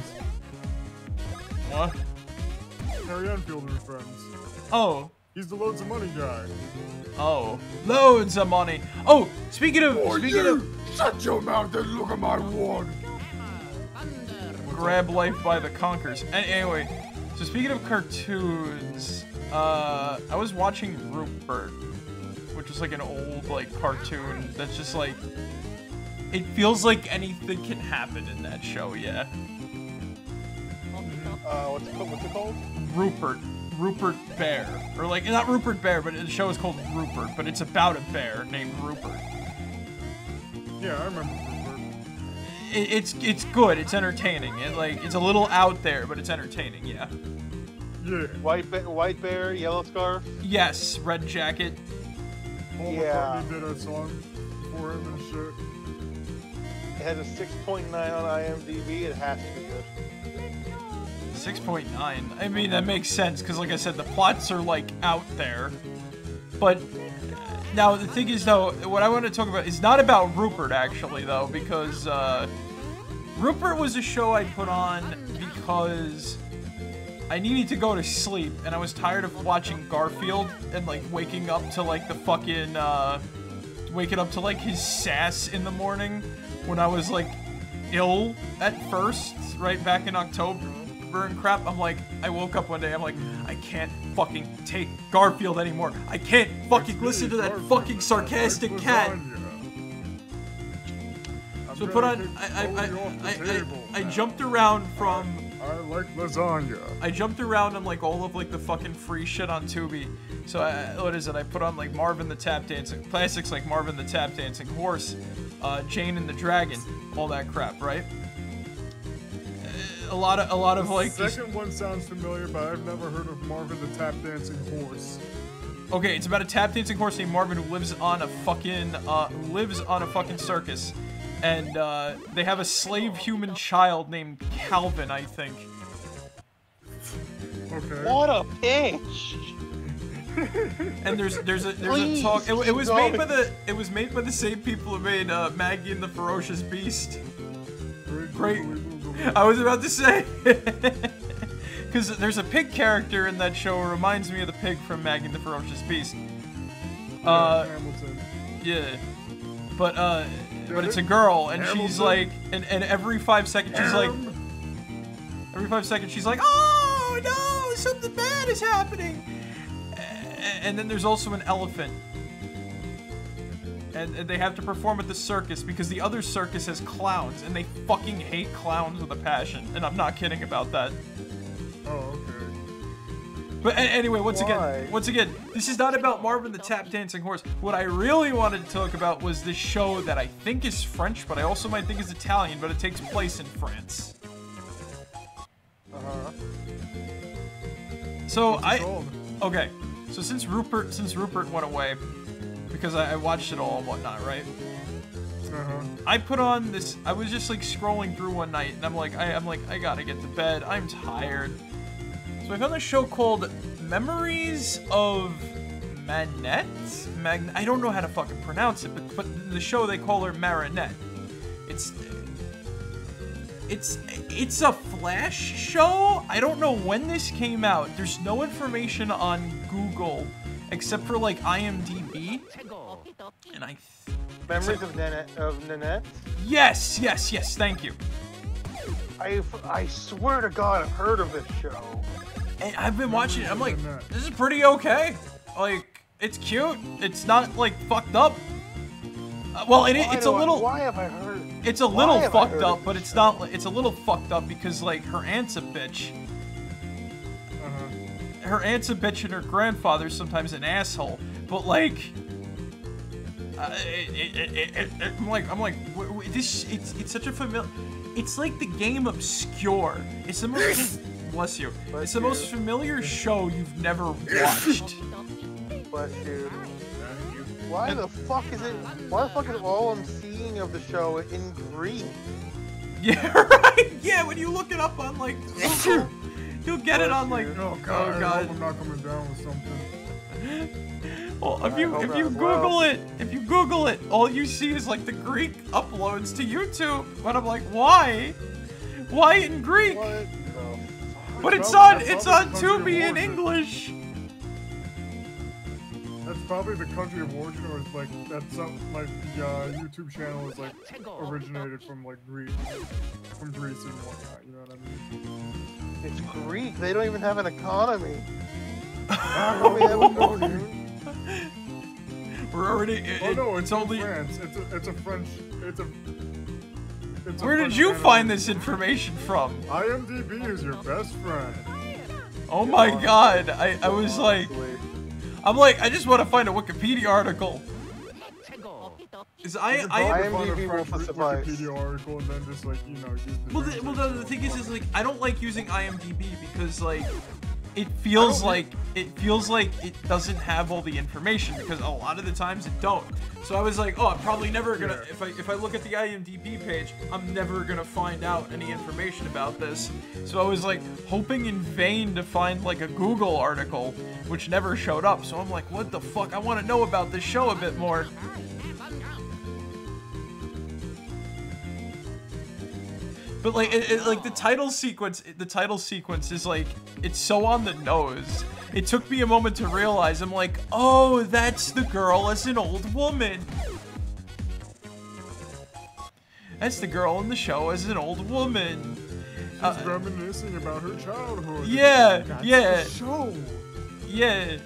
What? Harry Enfield and Friends. Oh, He's the loads of money guy. oh, loads of money. Oh, speaking of speaking of Shut your mouth and look at my wand. grab life by the conkers. A- anyway, so speaking of cartoons, uh, I was watching Rupert, which is like an old like cartoon that's just like. It feels like anything can happen in that show, yeah. Uh, what's it called? What's it called? Rupert. Rupert Bear. Or like, not Rupert Bear, but the show is called Rupert, but it's about a bear named Rupert. Yeah, I remember Rupert. It, it's it's good, it's entertaining. It like it's a little out there, but it's entertaining, yeah. Yeah. White ba- white bear, yellow scarf. Yes, red jacket. Paul Yeah. McCartney did a song for him and shit. It has a 6.9 on IMDb. It has to be good. 6.9. I mean, that makes sense because, like I said, the plots are like out there. But now the thing is, though, what I want to talk about is not about Rupert actually, though, because uh, Rupert was a show I put on because I needed to go to sleep and I was tired of watching Garfield and like waking up to like the fucking uh, waking up to like his sass in the morning when I was like ill at first, right back in October and crap. I'm like, I woke up one day, I'm like, I can't fucking take Garfield anymore. I can't fucking listen to that Garfield. fucking sarcastic cat. So I put on, I, I, I, Chloe off the I, I, I jumped around from I like lasagna. I jumped around on like all of like the fucking free shit on Tubi. So I, what is it? I put on like Marvin the Tap Dancing classics like Marvin the Tap Dancing Horse, uh, Jane and the Dragon, all that crap, right? Uh, A lot of a lot of like the these- second one sounds familiar, but I've never heard of Marvin the Tap Dancing Horse. Okay, it's about a tap dancing horse named Marvin who lives on a fucking uh, who lives on a fucking circus, and uh, they have a slave human child named Calvin, I think. Okay. What a bitch! And there's there's a there's Please, a talk. It, it was going. made by the it was made by the same people who made uh, Maggie and the Ferocious Beast. Great. I was about to say. Because there's a pig character in that show who reminds me of the pig from Maggie and the Ferocious Beast. Uh, Hamilton. Yeah. But uh but it's a girl and she's like and, and every five seconds she's like every five seconds she's like, Oh no, something bad is happening And then there's also an elephant. And, and they have to perform at the circus because the other circus has clowns and they fucking hate clowns with a passion. And I'm not kidding about that. Oh, okay. But anyway, once Why? again, once again, this is not about Marvin the Tap Dancing Horse. What I really wanted to talk about was this show that I think is French, but I also might think is Italian, but it takes place in France. Uh-huh. So I okay. So since Rupert since Rupert went away, because I, I watched it all and whatnot, right? Uh-huh. I put on this. I was just like scrolling through one night, and I'm like, I, I'm like, I gotta get to bed. I'm tired. So I found this show called Memories of Manette. Mag- I don't know how to fucking pronounce it, but but the show they call her Marinette. It's it's it's a flash show. I don't know when this came out. There's no information on Google except for like IMDb. And I Memories of Nanette. Of Nanette. yes, yes, yes. Thank you. I I swear to God, I've heard of this show. And I've been watching it. I'm like, this is pretty okay. Like, it's cute. It's not like fucked up. Uh, well, it, it's a I- little. why have I heard? It's a little fucked up, but it's not. It's a little fucked up because like her aunt's a bitch. Uh-huh. Her aunt's a bitch and her grandfather's sometimes an asshole. But like, uh, it, it, it, it, it- I'm like, I'm like, this. It's it's such a familiar. It's like the game Obscure. It's the most. bless you. Bless it's the most familiar show you've never watched. Bless you. Why the fuck is it? Why the fuck is all I'm seeing of the show in Greek? Yeah, right. Yeah, when you look it up on like Google, you'll get it on like. Oh, oh, God. Oh I god. hope I'm not coming down with something. Well, if you if you. Google Well- it, if you Google it, all you see is like the Greek uploads to YouTube. But I'm like, why? Why in Greek? What the fuck? But it's on it's on the country Tubi in. English. That's probably the country of origin, or it's like that's some like the uh, YouTube channel is like originated from like Greece, from Greece and whatnot. You know what I mean? It's Greek. They don't even have an economy. We have a no, cartoon. We're already. It, oh no, it's, it's, only. France. It's a, it's a French. It's a. It's Where did you channel. find this information from? IMDb is your best friend. Oh my god! I I was like, Honestly. I'm like, I just want to find a Wikipedia article. Is I I probably IMDb will suffice. Wikipedia article and then just like you know use the. Well, the, well, the, the thing is, is like I don't like using IMDb because like it feels like it feels like it doesn't have all the information because a lot of the times it don't. So I was like, oh, I'm probably never gonna if I if I look at the IMDb page, I'm never gonna find out any information about this. So I was like hoping in vain to find like a Google article, which never showed up. So I'm like, what the fuck? I want to know about this show a bit more. But like, it, it- like the title sequence, the title sequence is like, it's so on the nose. It took me a moment to realize. I'm like, oh, that's the girl as an old woman. That's the girl in the show as an old woman. Uh, Reminiscing about her childhood. Yeah, yeah. The show. yeah,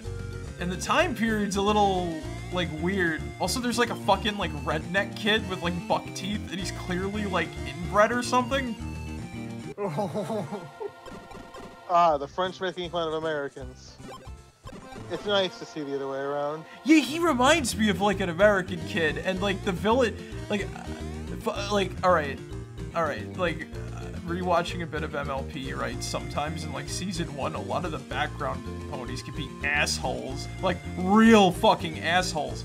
and the time period's a little like weird. Also, there's like a fucking like redneck kid with like buck teeth, and he's clearly like inbred or something. Ah, the French making fun of Americans. It's nice to see the other way around. Yeah, he reminds me of like an American kid, and like the villain, like, uh, like, all right, all right, like, rewatching a bit of MLP, right? Sometimes in like season one, a lot of the background ponies can be assholes, like real fucking assholes.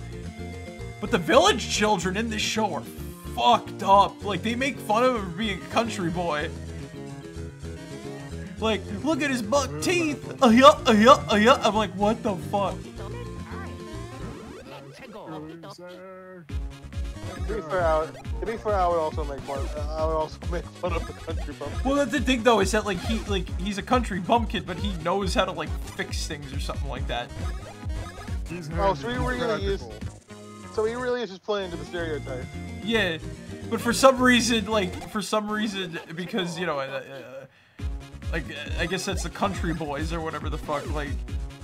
But the village children in this show are fucked up. Like they make fun of him for being a country boy. Like, look at his buck teeth. Uh, yeah, uh, yeah, uh, yeah. I'm like, what the fuck? To be fair, I would, to be fair, I would also make fun. I would also make fun of the country bumpkin. Well, that's the thing though is that like he like he's a country bumpkin, but he knows how to like fix things or something like that. He's Oh, so he handy, he's really is- So he really is just playing to the stereotype. Yeah, but for some reason, like for some reason, because you know, uh, uh, like uh, I guess that's the country boys or whatever the fuck. Like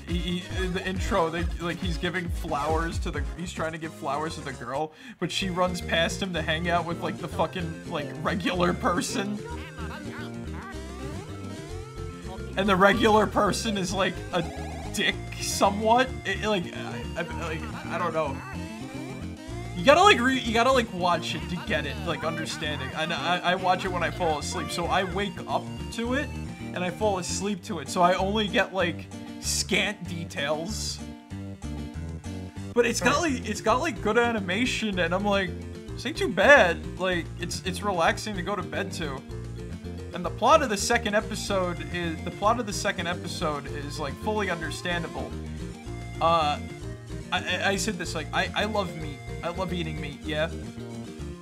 he, he in the intro, they like he's giving flowers to the he's trying to give flowers to the girl, but she runs past him to hang out with like the fucking like regular person. and the regular person is like a dick somewhat. It, like I, I, like I don't know. You gotta like re you gotta like watch it to get it like understanding. And I, I watch it when I fall asleep so I wake up to it and I fall asleep to it. So I only get like scant details but it's got like it's got like good animation and I'm like this ain't too bad like it's it's relaxing to go to bed to and the plot of the second episode is the plot of the second episode is like fully understandable. Uh, I, I- said this like I, I love meat. I love eating meat. Yeah.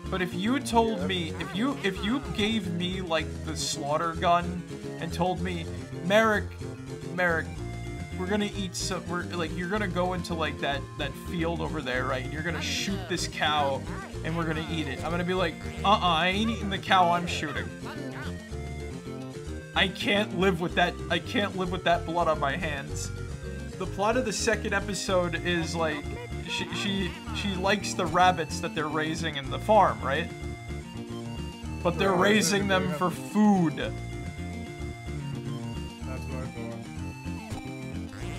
But if you told me if you if you gave me like the slaughter gun and told me, Marek, Marek, we're gonna eat some. We're like you're gonna go into like that that field over there, right? And you're gonna shoot this cow, and we're gonna eat it. I'm gonna be like, uh-uh, I ain't eating the cow I'm shooting. I can't live with that. I can't live with that blood on my hands. The plot of the second episode is like she she she likes the rabbits that they're raising in the farm, right? But they're raising them for food.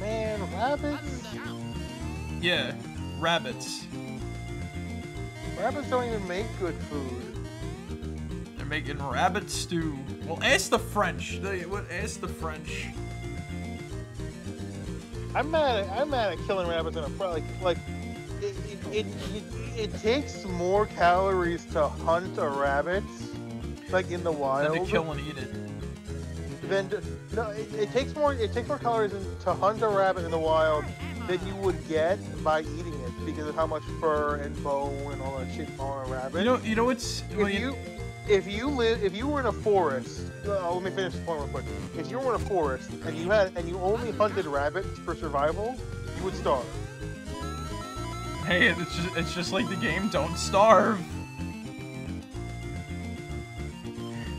Man, rabbits. Yeah, rabbits. Rabbits don't even make good food. They're making rabbit stew. Well, ask the French. They what? Ask the French. I'm mad. At, I'm mad at killing rabbits in a like like. It, it, it, it, it takes more calories to hunt a rabbit, like in the wild, to kill and eat it. Than no. It, it takes more. It takes more calories in, to hunt a rabbit in the wild than you would get by eating it because of how much fur and bone and all that shit on a rabbit. You know, you know what's well, if you if you live if you were in a forest uh, let me finish the point real quick if you were in a forest and you had and you only hunted rabbits for survival you would starve Hey, it's just, it's just like the game. Don't starve.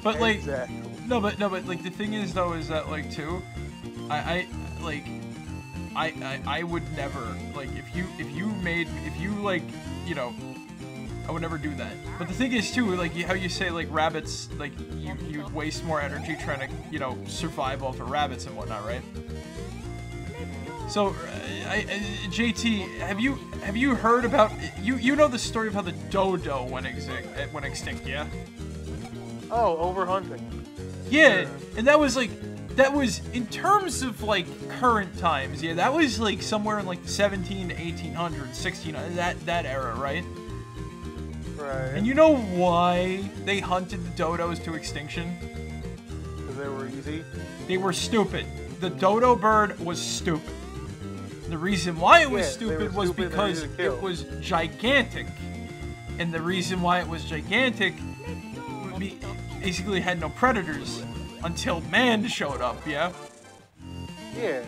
But like, exactly no, but no, but like the thing is though is that like too, I, I like, I, I I would never like if you if you made if you like you know. I would never do that. But the thing is too, like how you say like rabbits, like you you waste more energy trying to you know survive off of rabbits and whatnot, right? So, uh, I, I, JT, have you have you heard about you you know the story of how the dodo went extinct uh, went extinct, yeah? oh over hunting Yeah, and that was like that was in terms of like current times. Yeah, that was like somewhere in like the 17 to 1800s, 16 that that era, right? Right. And you know why they hunted the dodos to extinction? Because they were easy. They were stupid. The dodo bird was stupid. The reason why it was Yeah, they stupid was stupid because easy to kill. it was gigantic. And the reason why it was gigantic would be basically had no predators until man showed up, yeah? Yeah.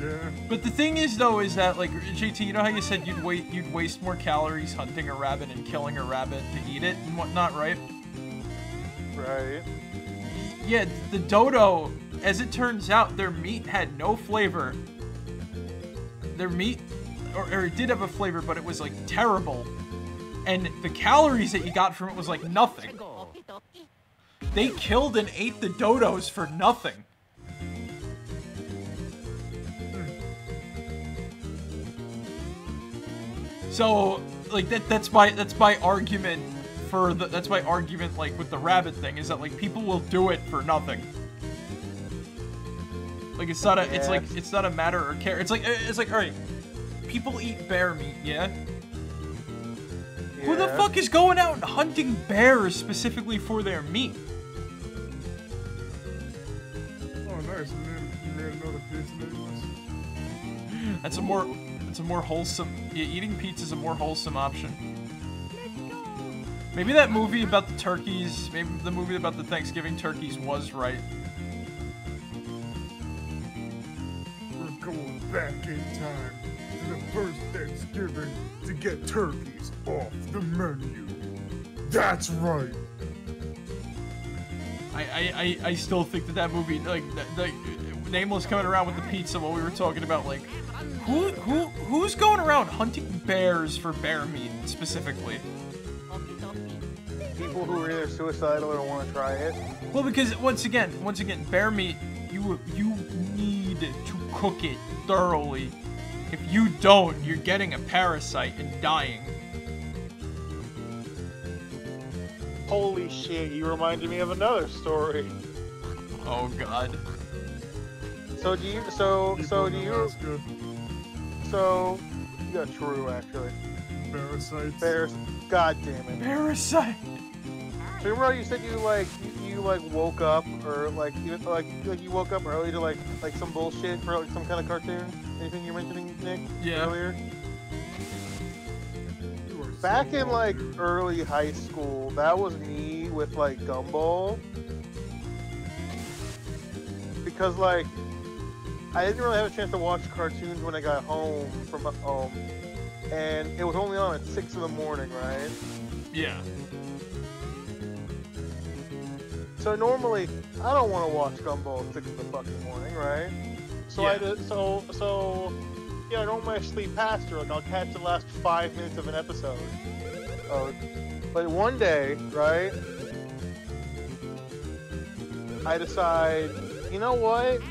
Yeah. But the thing is though is that like JT, you know how you said you'd wait you'd waste more calories hunting a rabbit and killing a rabbit to eat it and whatnot, right? Right. Yeah, the dodo, as it turns out, their meat had no flavor. Their meat, or, or it did have a flavor, but it was like terrible. And the calories that you got from it was like nothing. They killed and ate the dodos for nothing. So, like that that's my that's my argument for the that's my argument like with the rabbit thing is that like people will do it for nothing. Like it's not a it's like it's not a matter or care. It's like uh, it's like all right, people eat bear meat, yeah. Who the fuck is going out and hunting bears specifically for their meat? Nice. You made, you made another pizza nameless. That's a more that's a more wholesome. Yeah, eating pizza is a more wholesome option. Maybe that movie about the turkeys, maybe the movie about the Thanksgiving turkeys was right. We're going back in time to the first Thanksgiving to get turkeys off the menu. That's right. I, I, I, still think that that movie, like, the, the Nameless coming around with the pizza while we were talking about, like, who, who, who's going around hunting bears for bear meat specifically? People who are either suicidal or want to try it. Well, because once again, once again, bear meat, you, you need to cook it thoroughly. If you don't, you're getting a parasite and dying. Holy shit! You reminded me of another story. Oh god. So do you? So so do you? That's good. So yeah, true actually. Parasites. Bears. God damn it. Parasite. So remember how you said you like you, you like woke up or like you like like you woke up early to like like some bullshit for like some kind of cartoon? Anything you're mentioning, Nick? Yeah. Earlier. You are so Back in like early high school, that was me with like Gumball. Because like I didn't really have a chance to watch cartoons when I got home from home. And it was only on at six in the morning, right? Yeah. So normally I don't want to watch Gumball at six in the fucking morning, right? So I Yeah. did, so so yeah, I don't want to sleep past her. Like I'll catch the last five minutes of an episode. Oh, but one day, right? I decide, you know what?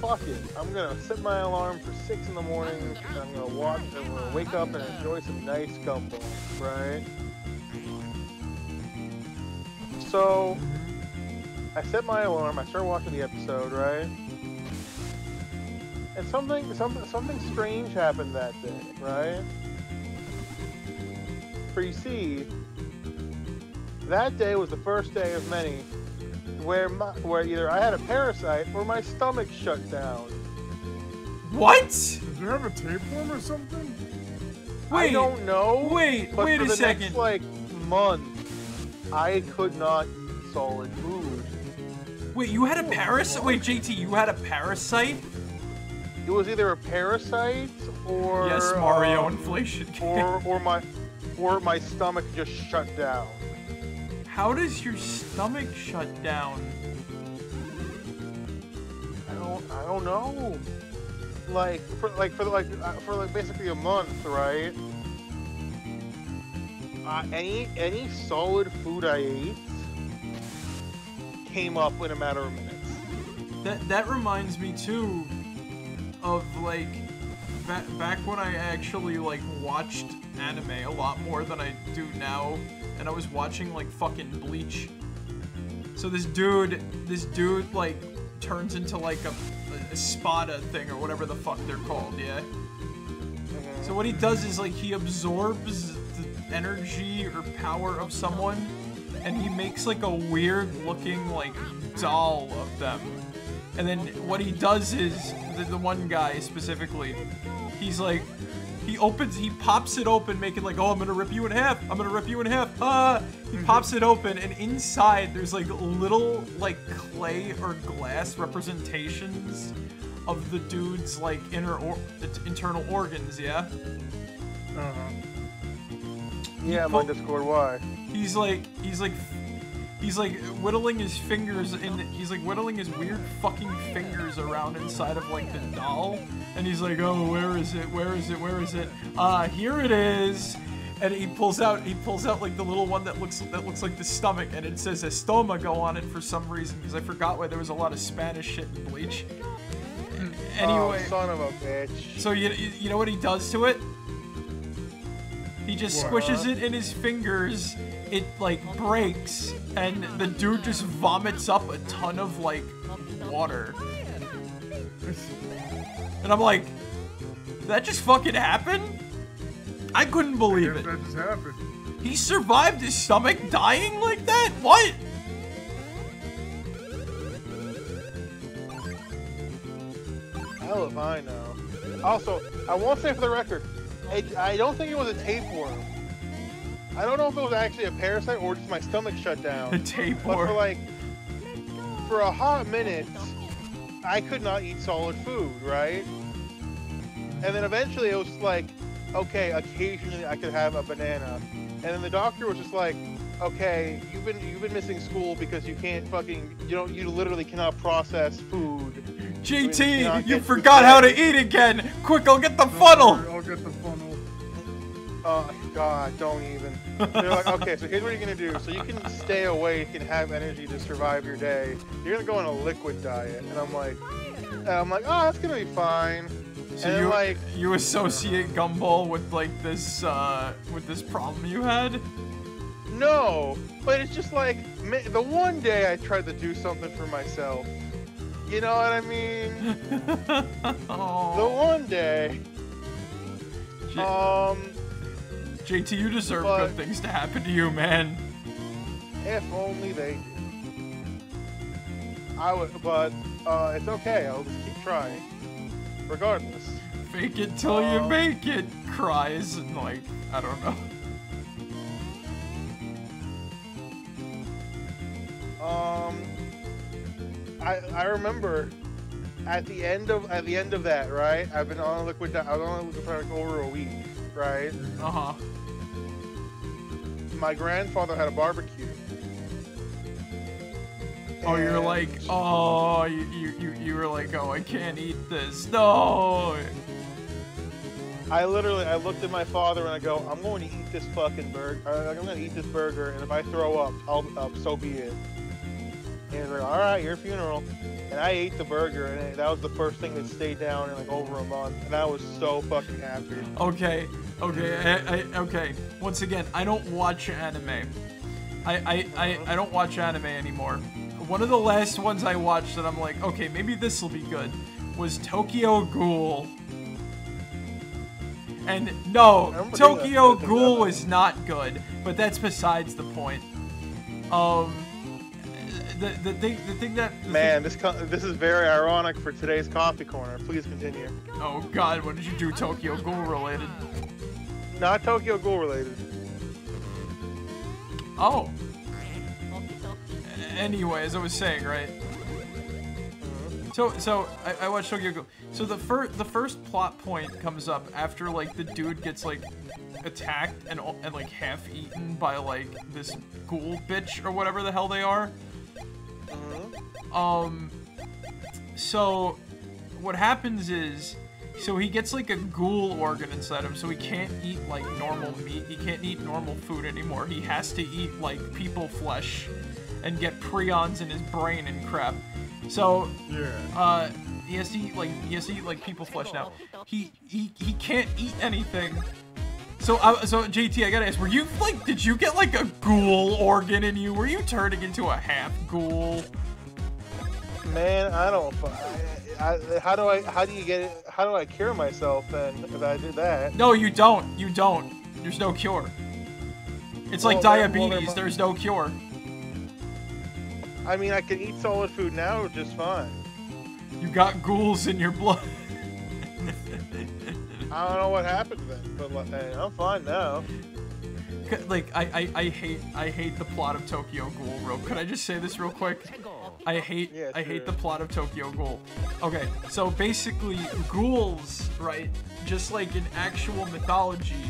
Fuck it. I'm gonna set my alarm for six in the morning. And I'm gonna watch. I'm gonna wake up and enjoy some nice Gumball, right? So I set my alarm. I start watching the episode, right? And something, something, something strange happened that day, right? For you see, that day was the first day of many where my, where either I had a parasite or my stomach shut down. What? Did you have a tapeworm or something? Wait. I don't know. Wait, but wait for a the second. Next, like month, I could not eat solid food. Wait, you had a parasite? Wait, JT, you had a parasite? It was either a parasite or yes, Mario um, inflation. or or my or my stomach just shut down. How does your stomach shut down? I don't I don't know. Like for like for like uh, for like basically a month, right? Uh, any any solid food I ate came up in a matter of minutes. That that reminds me too of like back back when I actually like watched anime a lot more than I do now, and I was watching like fucking Bleach. So this dude, this dude like turns into like a, Espada thing or whatever the fuck they're called. Yeah. Mhm. So what he does is like he absorbs the energy or power of someone, and he makes like a weird looking like doll of them. And then what he does is the, the one guy specifically, he's like he opens he pops it open making like oh I'm gonna rip you in half I'm gonna rip you in half ah he pops it open and inside there's like little like clay or glass representations of the dude's like inner or internal organs yeah Uh-huh. Yeah, my Discord. Why? he's like he's like he's like whittling his fingers in he's like whittling his weird fucking fingers around inside of like the doll and he's like oh where is it where is it where is it ah here it is and he pulls out he pulls out like the little one that looks that looks like the stomach and it says estomago on it for some reason because I forgot why there was a lot of Spanish shit in Bleach anyway Oh, son of a bitch. so you, you know what he does to it? He just What? squishes it in his fingers. It like breaks, and the dude just vomits up a ton of like water. And I'm like, that just fucking happened? I couldn't believe Guess it. that just happened. He survived his stomach dying like that? What? Hell if I know. Also, I won't say for the record, it, I don't think it was a tapeworm. I don't know if it was actually a parasite or just my stomach shut down. The down. But for like, for a hot minute, I could not eat solid food, right? And then eventually it was like, okay, occasionally I could have a banana. And then the doctor was just like, okay, you've been you've been missing school because you can't fucking you don't you literally cannot process food. JT, cannot you forgot food. how to eat again. Quick, I'll get the funnel. I'll get the funnel. Oh God, don't even. They're like, okay, so here's what you're gonna do. So you can stay awake and have energy to survive your day. You're gonna go on a liquid diet, and I'm like, and I'm like, oh, that's gonna be fine. So and you like, you associate Gumball with like this uh with this problem you had? no, but it's just like the one day I tried to do something for myself. You know what I mean? The one day. J- Um, JT, you deserve but- good things to happen to you, man. if only they did. I would, but uh, it's okay. I'll just keep trying, regardless. Fake it till you Uh, make it. Cries and like I don't know. Um, I I remember at the end of at the end of that, right? I've been on a liquid. I was on a liquid for like over a week, right? Uh huh. My grandfather had a barbecue. Oh, you're like, oh, you, you you were like, oh, I can't eat this. No. I literally, I looked at my father and I go, I'm going to eat this fucking burger. I'm going to eat this burger, and if I throw up, I'll, uh, so be it. And he's like, all right, your funeral. And I ate the burger, and that was the first thing that stayed down in like over a month, and I was so fucking happy. Okay, okay, I, I, okay. Once again, I don't watch anime. I, I, I, I don't watch anime anymore. One of the last ones I watched that I'm like, okay, maybe this will be good, was Tokyo Ghoul. And no, Tokyo. Ghoul was not good, but that's besides the point. Um, the the thing the thing that the thing- Man, this this is very ironic for today's coffee corner. Please continue. oh god, what did you do Tokyo Ghoul related? Not Tokyo Ghoul related. Oh. Anyway, as I was saying, right? Mm-hmm. So, so I, I watched Tokyo Ghoul. So the first, the first plot point comes up after like the dude gets like attacked and and like half eaten by like this ghoul bitch or whatever the hell they are. Um. So, what happens is, so he gets like a ghoul organ inside him, so he can't eat like normal meat. He can't eat normal food anymore. He has to eat like people flesh, and get prions in his brain and crap. So, Yeah. uh, he has to eat like he has to eat like people flesh now. He he he can't eat anything. So uh, so JT, I gotta ask, were you like, did you get like a ghoul organ in you? Were you turning into a half ghoul? Man, I don't. I, I, how do I? How do you get it? How do I cure myself then if I did that? No, you don't. You don't. There's no cure. It's like Well, well, diabetes. then- There's no cure. I mean, I can eat solid food now just fine. You got ghouls in your blood. I don't know what happened then, but like, hey, I'm fine now. like I, I I hate I hate the plot of Tokyo Ghoul. Real, could I just say this real quick? I hate Yeah, I hate the plot of Tokyo Ghoul. Okay, so basically ghouls, right? Just like in actual mythology,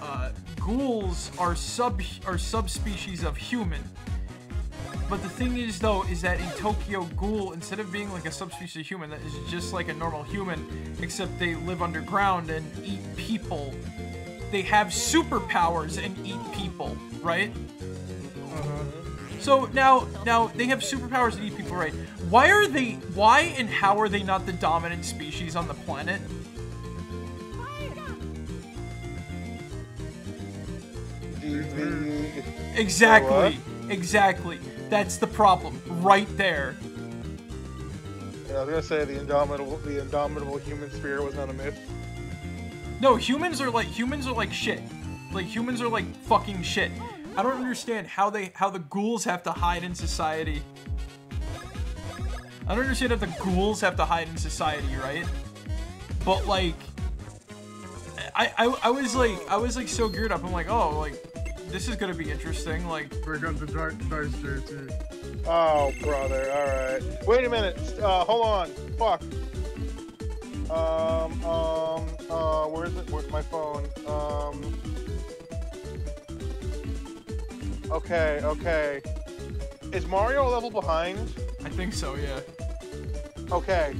uh, ghouls are sub are subspecies of human. But the thing is though, is that in Tokyo Ghoul, instead of being like a subspecies of human that is just like a normal human, except they live underground and eat people, they have superpowers and eat people, right? Uh-huh. So now, now they have superpowers and eat people, right? Why are they? Why and how are they not the dominant species on the planet? Exactly, exactly. That's the problem, right there. yeah, I was gonna say the indomitable, the indomitable human spirit was not a myth. No, humans are like humans are like shit. Like humans are like fucking shit. I don't understand how they how the ghouls have to hide in society. I don't understand how the ghouls have to hide in society, right? But like I, I I was like I was like so geared up. I'm like, oh like this is gonna be interesting. Like Break up the di- dice, JT. Oh, brother. All right. Wait a minute. Uh, hold on. Fuck. Um. Um. Uh. Where's it? Where's my phone? Um. Okay. Okay. Is Mario a level behind? I think so, yeah. Okay.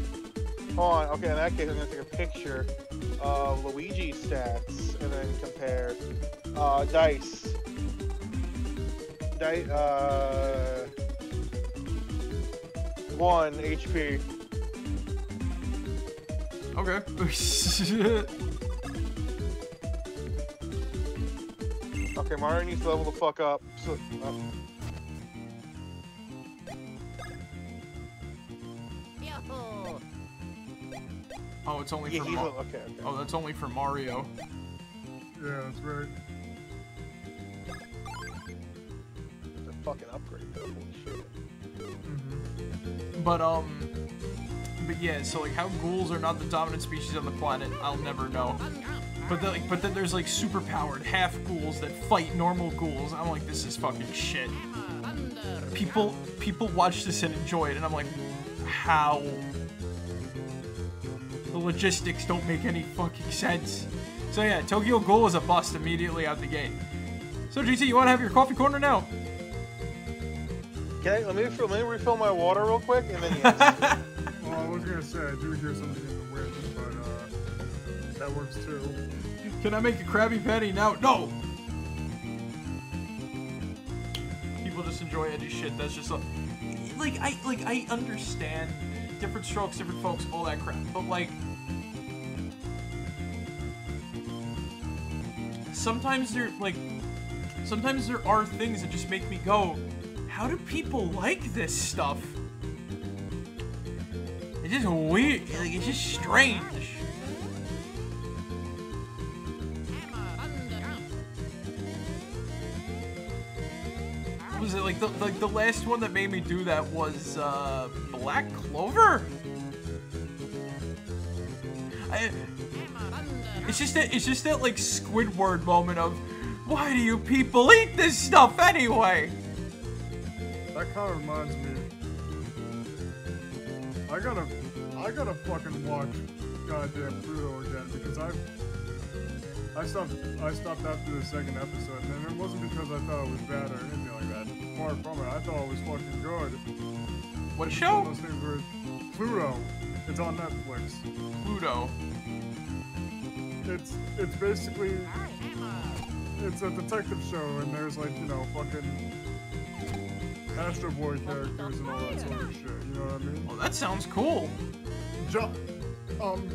Hold on. Okay. In that case, I'm gonna take a picture of Luigi's stats and then compare. Uh. Dice. Dice. Uh. One HP. Okay. Okay, Mario needs to level the fuck up. So, uh, oh, it's only yeah, for he's Mar- level, okay, okay. Oh, that's only for Mario. Yeah, that's right. It's a fucking upgrade, though. Holy shit. hmm But um, but yeah. So like, how ghouls are not the dominant species on the planet, I'll never know. But then, like, but then there's like superpowered half ghouls that fight normal ghouls. I'm like, this is fucking shit. People, people watch this and enjoy it, and I'm like, how? The logistics don't make any fucking sense. So yeah, Tokyo Ghoul is a bust immediately out the gate. So JT, you want to have your coffee corner now? Okay, let me refill, let me refill my water real quick, and then yes. Well, I was gonna say I do hear something in the wind, but uh, that works too. Can I make a Krabby Patty now? No! People just enjoy edgy shit. That's just a, like I like I understand different strokes, different folks, all that crap. But like sometimes there like sometimes there are things that just make me go, how do people like this stuff? It's just weird. Like it's just strange. Was it like the like the last one that made me do that was uh Black Clover? I, it's just that it's just that like Squidward moment of why do you people eat this stuff anyway? That kind of reminds me. I gotta, I gotta fucking watch goddamn Pluto again because I, I stopped, I stopped after the second episode, and it wasn't because I thought it was bad or anything like that. Far from it, I thought it was fucking good. What One show? of those things where Pluto, it's on Netflix. Pluto. It's, it's basically, it's a detective show, and there's like you know fucking Astro Boy characters and all that sort of shit. You know what I mean? Well, that sounds cool. Jo- um,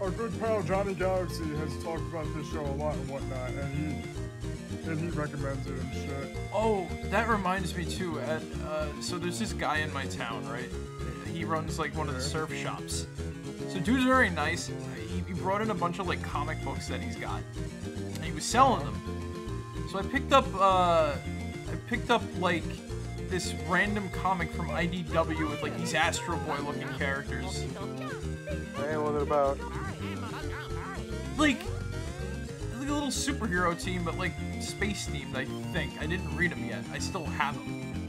our good pal Johnny Galaxy has talked about this show a lot and whatnot, and he and he recommends it and shit. Oh, that reminds me too. At uh, so there's this guy in my town, right? He runs like one of the surf shops. So dude's very nice. He, he brought in a bunch of like comic books that he's got, and he was selling them. So I picked up uh, I picked up like this random comic from IDW with like these Astro Boy looking characters. Hey, what's it about? Like like a little superhero team, but like space themed. I think I didn't read them yet. I still have them.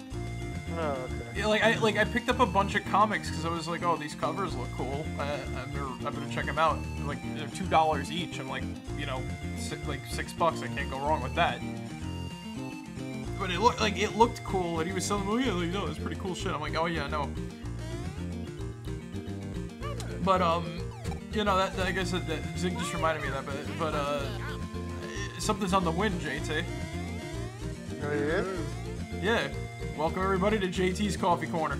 Oh, okay. Yeah, like I like I picked up a bunch of comics because I was like, oh, these covers look cool. I'm gonna I'm gonna check them out. Like they're two dollars each. I'm like, you know, si like six bucks. I can't go wrong with that. But it looked like it looked cool, and he was selling. Oh yeah, like, no, it's pretty cool shit. I'm like, oh yeah, no. But um, you know that, that I guess that, just reminded me of that. But but uh, something's on the wind, JT. Oh, yeah? Yeah. Welcome everybody to JT's Coffee Corner.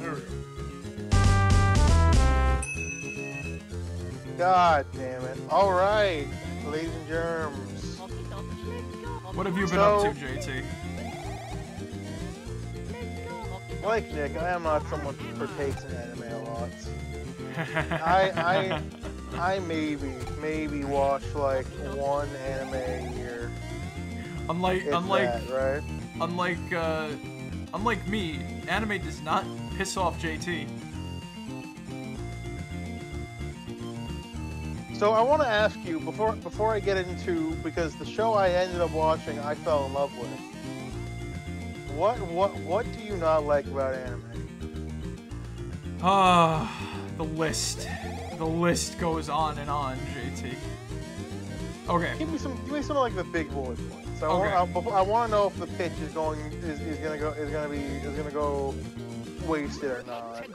There we go. God damn it. Alright, ladies and germs. What have you been So- up to, JT? Like Nick, I am not someone who partakes in anime a lot. I, I, I maybe, maybe watch like one anime a year. unlike If unlike that, right? unlike uh unlike me, anime does not piss off JT. So I want to ask you before before I get into because the show I ended up watching I fell in love with. What what what do you not like about anime? Ah, the list. The list goes on and on, JT. Okay. Give me some give me some of like the big bullet points. I Okay. want I, I want to know if the pitch is going is, is gonna go is gonna be is gonna go wasted or not.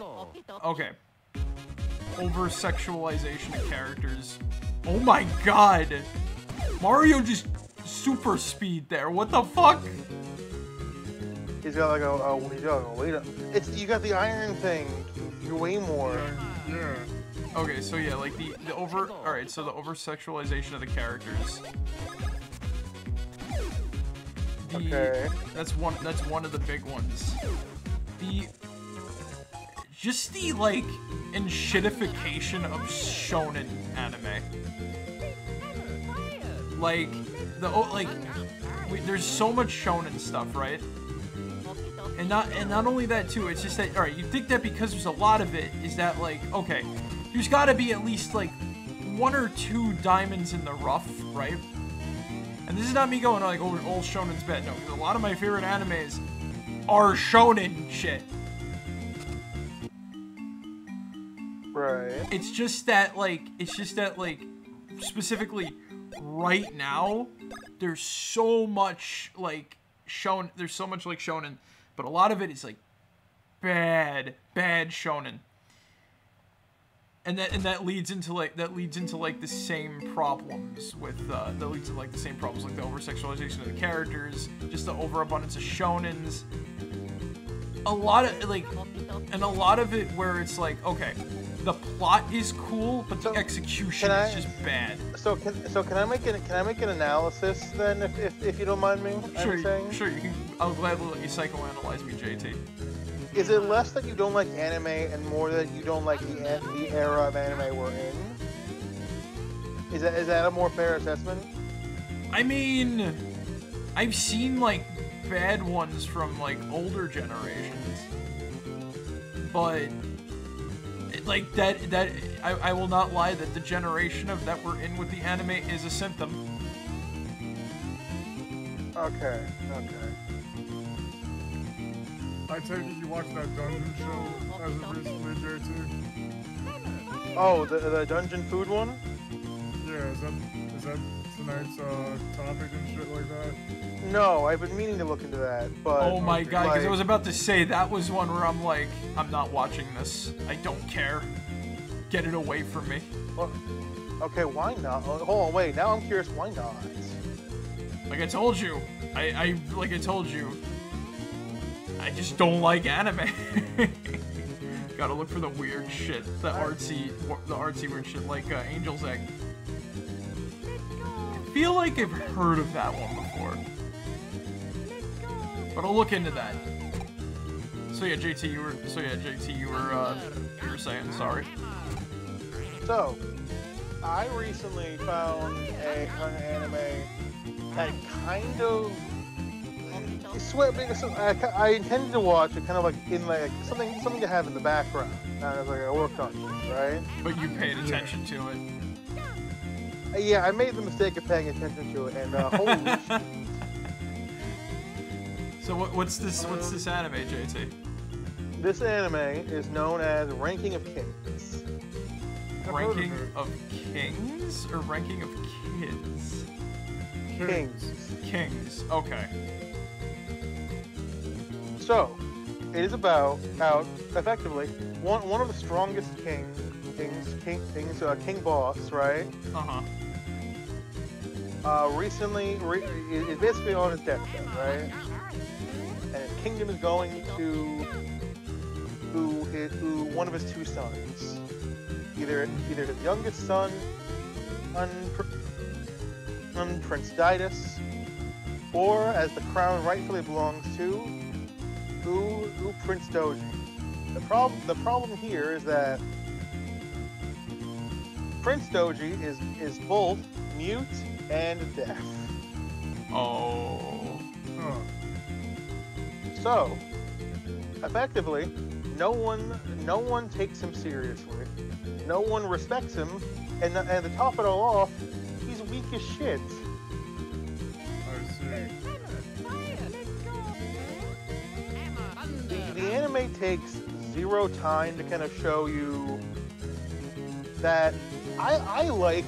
Okay. Over sexualization of characters. Oh my god! Mario just super speed there. What the fuck? He's got like a, a he's got a wait up. It's you got the iron thing. You're way more. Yeah. Okay, so yeah, like the the over. All right, so the over sexualization of the characters. The, Okay. That's one. That's one of the big ones. The just the like enshittification of shonen anime. Like the oh, like we, there's so much shonen stuff, right? And not and not only that too. It's just that all right. You think that because there's a lot of it, is that like okay? There's got to be at least like one or two diamonds in the rough, right? And this is not me going like, oh, all shonen's bad. No, 'cause a lot of my favorite animes are shonen shit. Right. It's just that like, it's just that like, specifically right now, there's so much like shown There's so much like shonen, but a lot of it is like bad, bad shonen. And that and that leads into like that leads into like the same problems with uh, that leads to like the same problems like the over sexualization of the characters, just the overabundance of shonens. A lot of like, and a lot of it where it's like, okay, the plot is cool, but the So, psycution can I- is just bad. So can so can I make an can I make an analysis then if if, if you don't mind me? Sure, saying? sure, you can. I'll gladly let you psychoanalyze me, JT. Is it less that you don't like anime and more that you don't like the the era of anime we're in? Is that is that a more fair assessment? I mean, I've seen like bad ones from like older generations, but like that that I, I will not lie that the generation of that we're in with the anime is a symptom. Okay, okay. I take it you watched that dungeon show as of recently, JT? Oh, the the dungeon food one? Yeah, is that is that tonight's uh topic and shit like that? No, I've been meaning to look into that, but Oh my god, because I was about to say that was one where I'm like, I'm not watching this. I don't care. Get it away from me. Okay, why not? Oh, hold on, wait. Now I'm curious. Why not? Like I told you, I, I like I told you, I just don't like anime. Gotta look for the weird shit, the artsy, the artsy weird shit, like uh, Angel's Egg. I feel like I've heard of that one before, but I'll look into that. So yeah, JT, you were. So yeah, JT, you were. Uh, you were saying sorry. So, I recently found a, an anime that kind of sweat because I, I intended to watch it kind of like in like something something to have in the background. Of like I worked on it, right? But you paid attention to it. Yeah, I made the mistake of paying attention to it, and uh, holy shit. So what, what's this? What's this anime, JT? This anime is known as Ranking of Kings. I've heard of Ranking of kings or ranking of kids? Kings. Kings. Okay. So, it is about how effectively one one of the strongest king kings king kings uh, king boss right Uh huh. uh, recently re- is is basically on his deathbed right and kingdom is going to who his, who one of his two sons either either his youngest son un, un Prince Didas or as the crown rightfully belongs to who who Prince Bojji. The problem the problem here is that Prince Bojji is is both mute and deaf. Oh. Huh. So, effectively, no one no one takes him seriously. No one respects him, and and to top it all off, he's weak as shit. The, the anime takes zero time to kind of show you that I, I like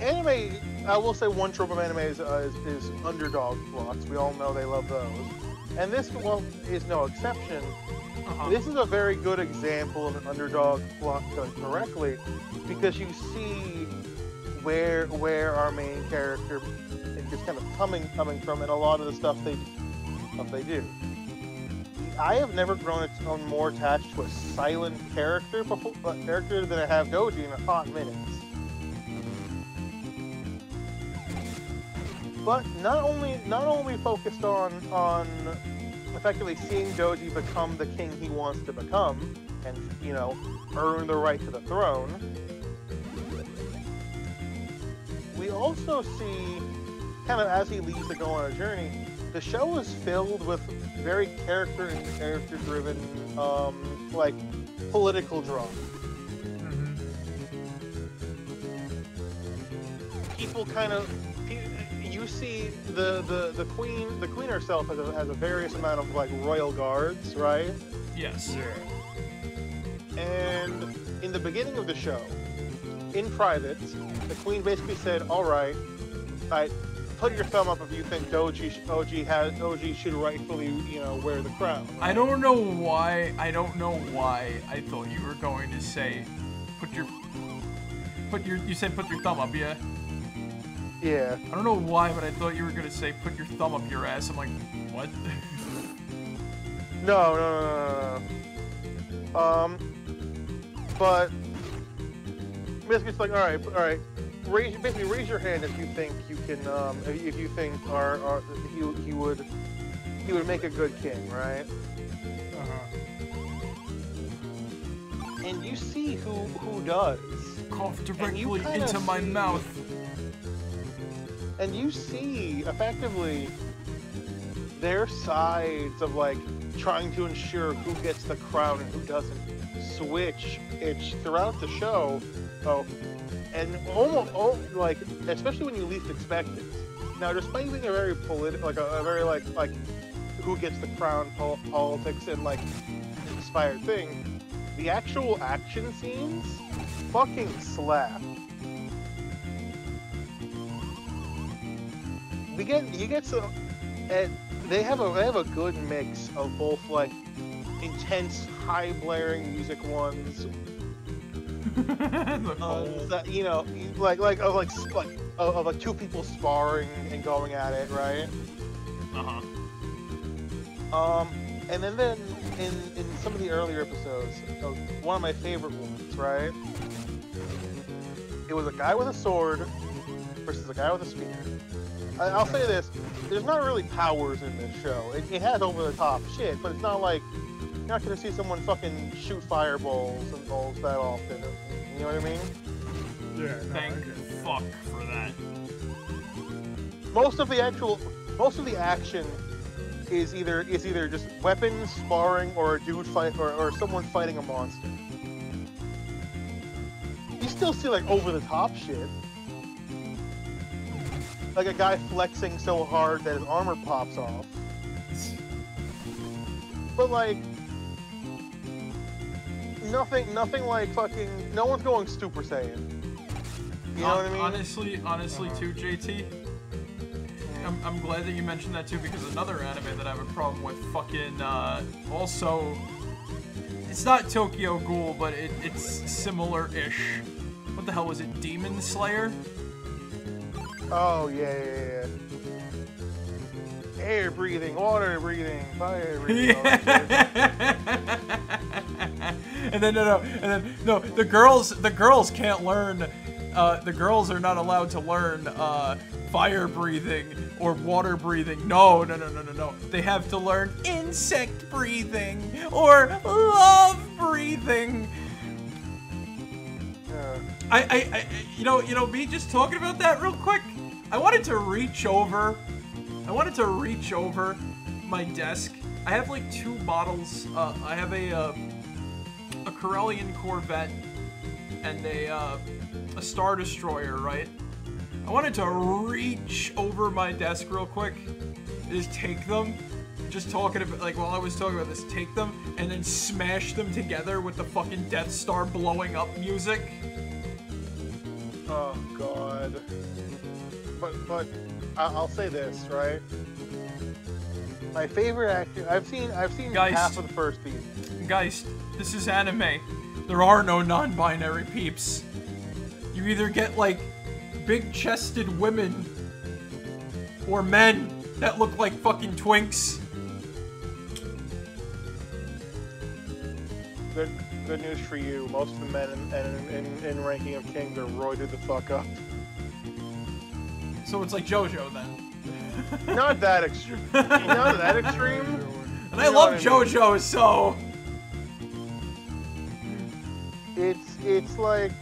anime. I will say one trope of anime is, uh, is, is underdog plots. We all know they love those, and this well is no exception. Uh-huh. This is a very good example of an underdog plot done correctly, because you see where where our main character is kind of coming coming from, and a lot of the stuff they stuff they do. I have never grown more attached to a silent character before, uh, character than I have Bojji in a hot minute. But not only not only focused on on effectively seeing Bojji become the king he wants to become, and you know earn the right to the throne. We also see, kind of as he leaves to go on a journey, the show is filled with very character and character driven, um, like political drama. Mhm. People kind of, you see the, the, the queen, the queen herself has a, has a various amount of like royal guards, right? Yes. Yeah. And in the beginning of the show, in private, the queen basically said, "All right, I put your thumb up if you think Bojji Oji has Oji should rightfully, you know, wear the crown." I don't know why. I don't know why. I thought you were going to say, put your, put your. You said put your thumb up, yeah. Yeah. I don't know why, but I thought you were gonna say put your thumb up your ass. I'm like, what? No, no, no, no, no. Um, but basically, it's like, all right, all right. Raise, basically, raise your hand if you think you can. Um, if if you think our, our he, he would he would make a good king, right? Uh-huh. And you see who who does. Cough you directly kinda into my mouth. And you see effectively their sides of like trying to ensure who gets the crown and who doesn't switch. It's throughout the show oh and almost oh, like especially when you least expect it. Now despite being a very political like a, a very like like who gets the crown pol- politics and like inspired thing the actual action scenes fucking slap we get you get some and they have a they have a good mix of both like intense high blaring music ones uh, that you know like like of like like of, of like two people sparring and going at it right uh-huh. um and then then in in some of the earlier episodes, uh, one of my favorite ones, right? It was a guy with a sword versus a guy with a spear. I, I'll say this: there's not really powers in this show. It, it has over the top shit, but it's not like you're not gonna see someone fucking shoot fireballs and balls that often. You know what I mean? Yeah, Thank get fuck for that. most of the actual most of the action is either is either just weapons sparring or a dude fight or, or someone fighting a monster. You still see like over the top shit. Like a guy flexing so hard that his armor pops off. But like nothing nothing like fucking no one's going Super Saiyan. You know what I mean? Honestly, honestly, too, JT. I'm, I'm glad that you mentioned that too because another anime that I have a problem with, fucking, uh, also, it's not Tokyo Ghoul, but it, it's similar-ish. What the hell was it? Demon Slayer? Oh yeah, yeah, yeah. Air breathing, water breathing, fire breathing. all that shit. and then no, no, and then no. The girls, the girls can't learn. Uh, the girls are not allowed to learn uh, fire breathing or water breathing. No, no, no, no, no, no. They have to learn insect breathing or love breathing. Yeah. I, I, I, you know, you know, me just talking about that real quick. I wanted to reach over. I wanted to reach over my desk. I have like two models. Uh, I have a uh, a Corellian Corvette and a uh, a Star Destroyer, right? I wanted to reach over my desk real quick, just take them. Just talking about, like, while I was talking about this, take them and then smash them together with the fucking Death Star blowing up music. Oh god. But but I- I'll say this right. My favorite actor. I've seen I've seen Guys. half of the first season. Guys, this is anime. There are no non-binary peeps. You either get like big-chested women or men that look like fucking twinks. Good good news for you. Most of the men in, in, in, in ranking of kings are roided the fuck up. So it's like JoJo then. Not that extreme. Not that extreme. And I You love what I mean. JoJo, so It's it's like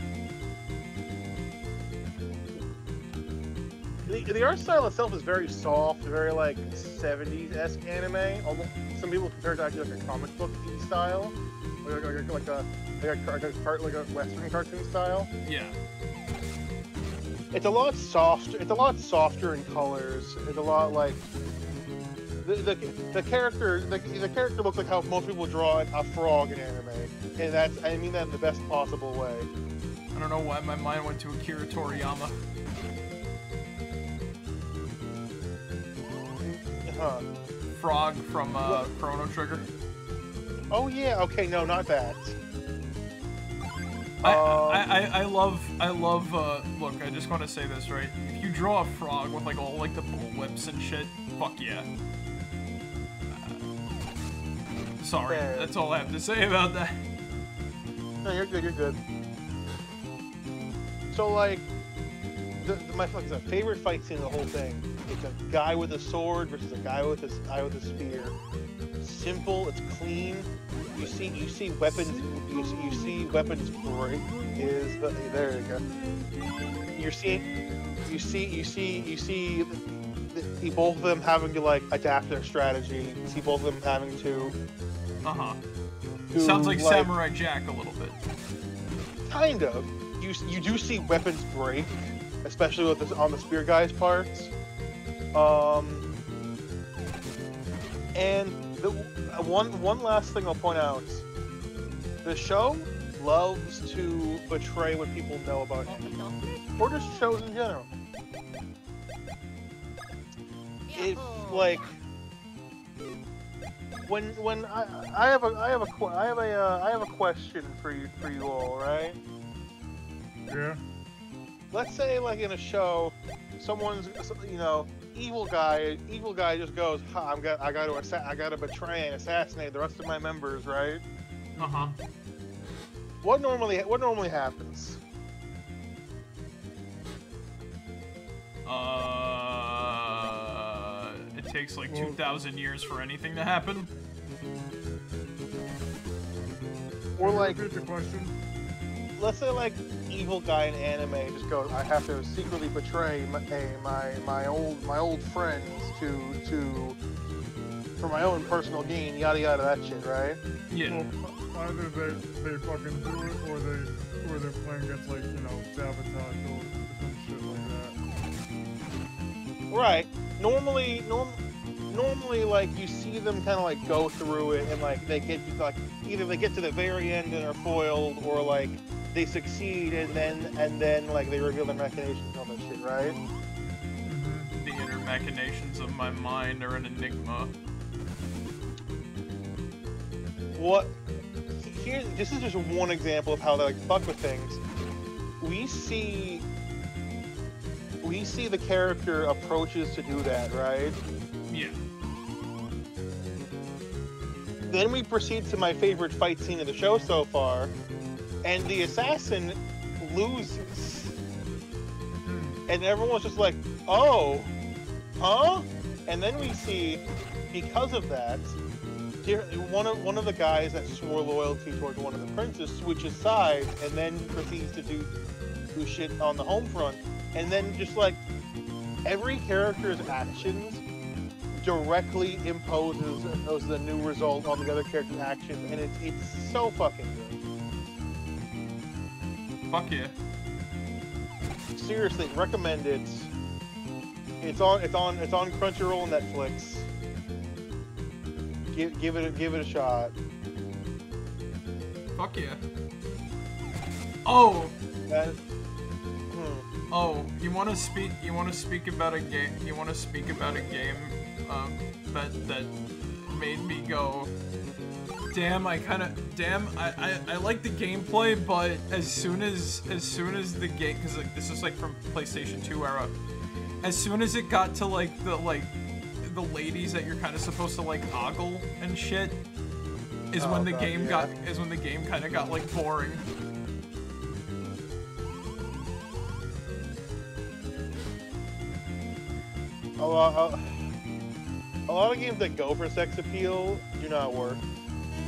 the, the art style itself is very soft, very like 70s esque anime. Although some people compare it to actually like a comic book style, like, like, like, like a like a, like a like a western cartoon style. yeah. It's a lot softer. It's a lot softer in colors. It's a lot like the the, the character the, the character looks like how most people draw a frog in anime, and that's I mean that in the best possible way. I don't know why my mind went to Akira Toriyama. Huh. Frog from uh, Chrono Trigger. Oh yeah. Okay. No, not that. I, Um, I, I, love I love uh look I just want to say this right if you draw a frog with like all like the bull whips and shit fuck yeah Uh, sorry Fair. that's all I have to say about that No, you're good. You're good. So like, the, the, my the favorite fight scene in the whole thing. It's a guy with a sword versus a guy with a guy with a spear. Simple. It's clean. You see you see weapons. You see, you see weapons break. Is the, there you go. You're seeing. You see you see you see. The, the, both of them having to like adapt their strategy. You see both of them having to. uh-huh to, sounds like, Samurai Jack a little bit Kind of. You you do see weapons break, especially with this on the spear guy's parts. Um, and the uh, one one last thing I'll point out: the show loves to betray what people know about anime, or just shows in general. It's like when when I, I have a I have a I have a uh, I have a question for you for you all, right? Yeah. let's say like in a show, someone's you know evil guy, evil guy just goes, ha, I'm got, I got to, assa- I got to betray and assassinate the rest of my members, right? Uh huh. What normally, what normally happens? Uh, it takes like 2,000 years for anything to happen. Or Can you like, repeat the question? Let's say like evil guy in anime just goes, I have to secretly betray my my, my old my old friends to to for my own personal gain, yada yada that shit, right? Yeah. Well, either they they fucking do it, or they or their plan gets like you know sabotage or some shit like that. Right. Normally, norm, normally, like you see them kind of like go through it, and like they get like either they get to the very end and are foiled, or like they succeed and then and then like they reveal their machinations and all that shit, right? The inner machinations of my mind are an enigma. What? Here, this is just one example of how they like fuck with things. We see. We see the character approaches to do that, right? Yeah. Then we proceed to my favorite fight scene of the show so far, and the assassin loses. And everyone's just like, oh, huh? And then we see, because of that, one of one of the guys that swore loyalty towards one of the princes switches sides and then proceeds to do do shit on the home front. And then just like every character's actions directly imposes those a new result on the other character's actions, and it's it's so fucking good. Fuck yeah. Seriously, recommend it. It's on it's on it's on Crunchyroll and Netflix. Give give it a, give it a shot. Fuck yeah. Oh, That, hmm. oh, you want to speak? You want to speak about a game? You want to speak about a game um, that that made me go, damn! I kind of, damn! I, I I like the gameplay, but as soon as as soon as the game, because like this is like from PlayStation 2 era, as soon as it got to like the like the ladies that you're kind of supposed to like ogle and shit. Is Oh, when the God, game yeah. got is when the game kind of got like boring. a lot a lot of games that go for sex appeal do not work.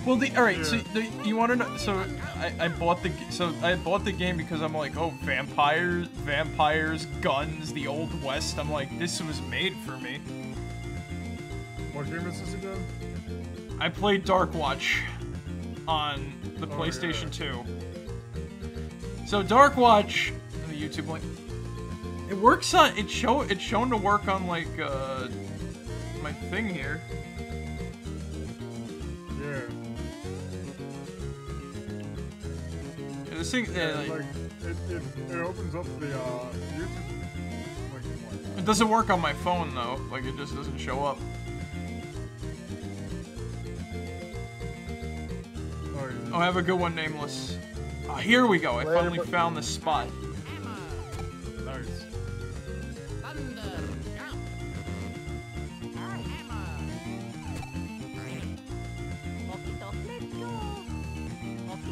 Well, the all right. So the, you want to know? So I, I bought the so I bought the game because I'm like, oh, vampires, vampires, guns, the old west. I'm like, this was made for me. What game is this again? I played Darkwatch on the Oh, PlayStation yeah. 2. So Darkwatch, the YouTube link. It works on. It show. It's shown to work on like uh my thing here. Yeah. Yeah, This thing. Yeah, like, like it, it, it opens up the uh, YouTube. It doesn't work on my phone though. Like it just doesn't show up. Oh, yeah. Oh, have a good one, Nameless. Ah, here we go. I Later, finally found the spot.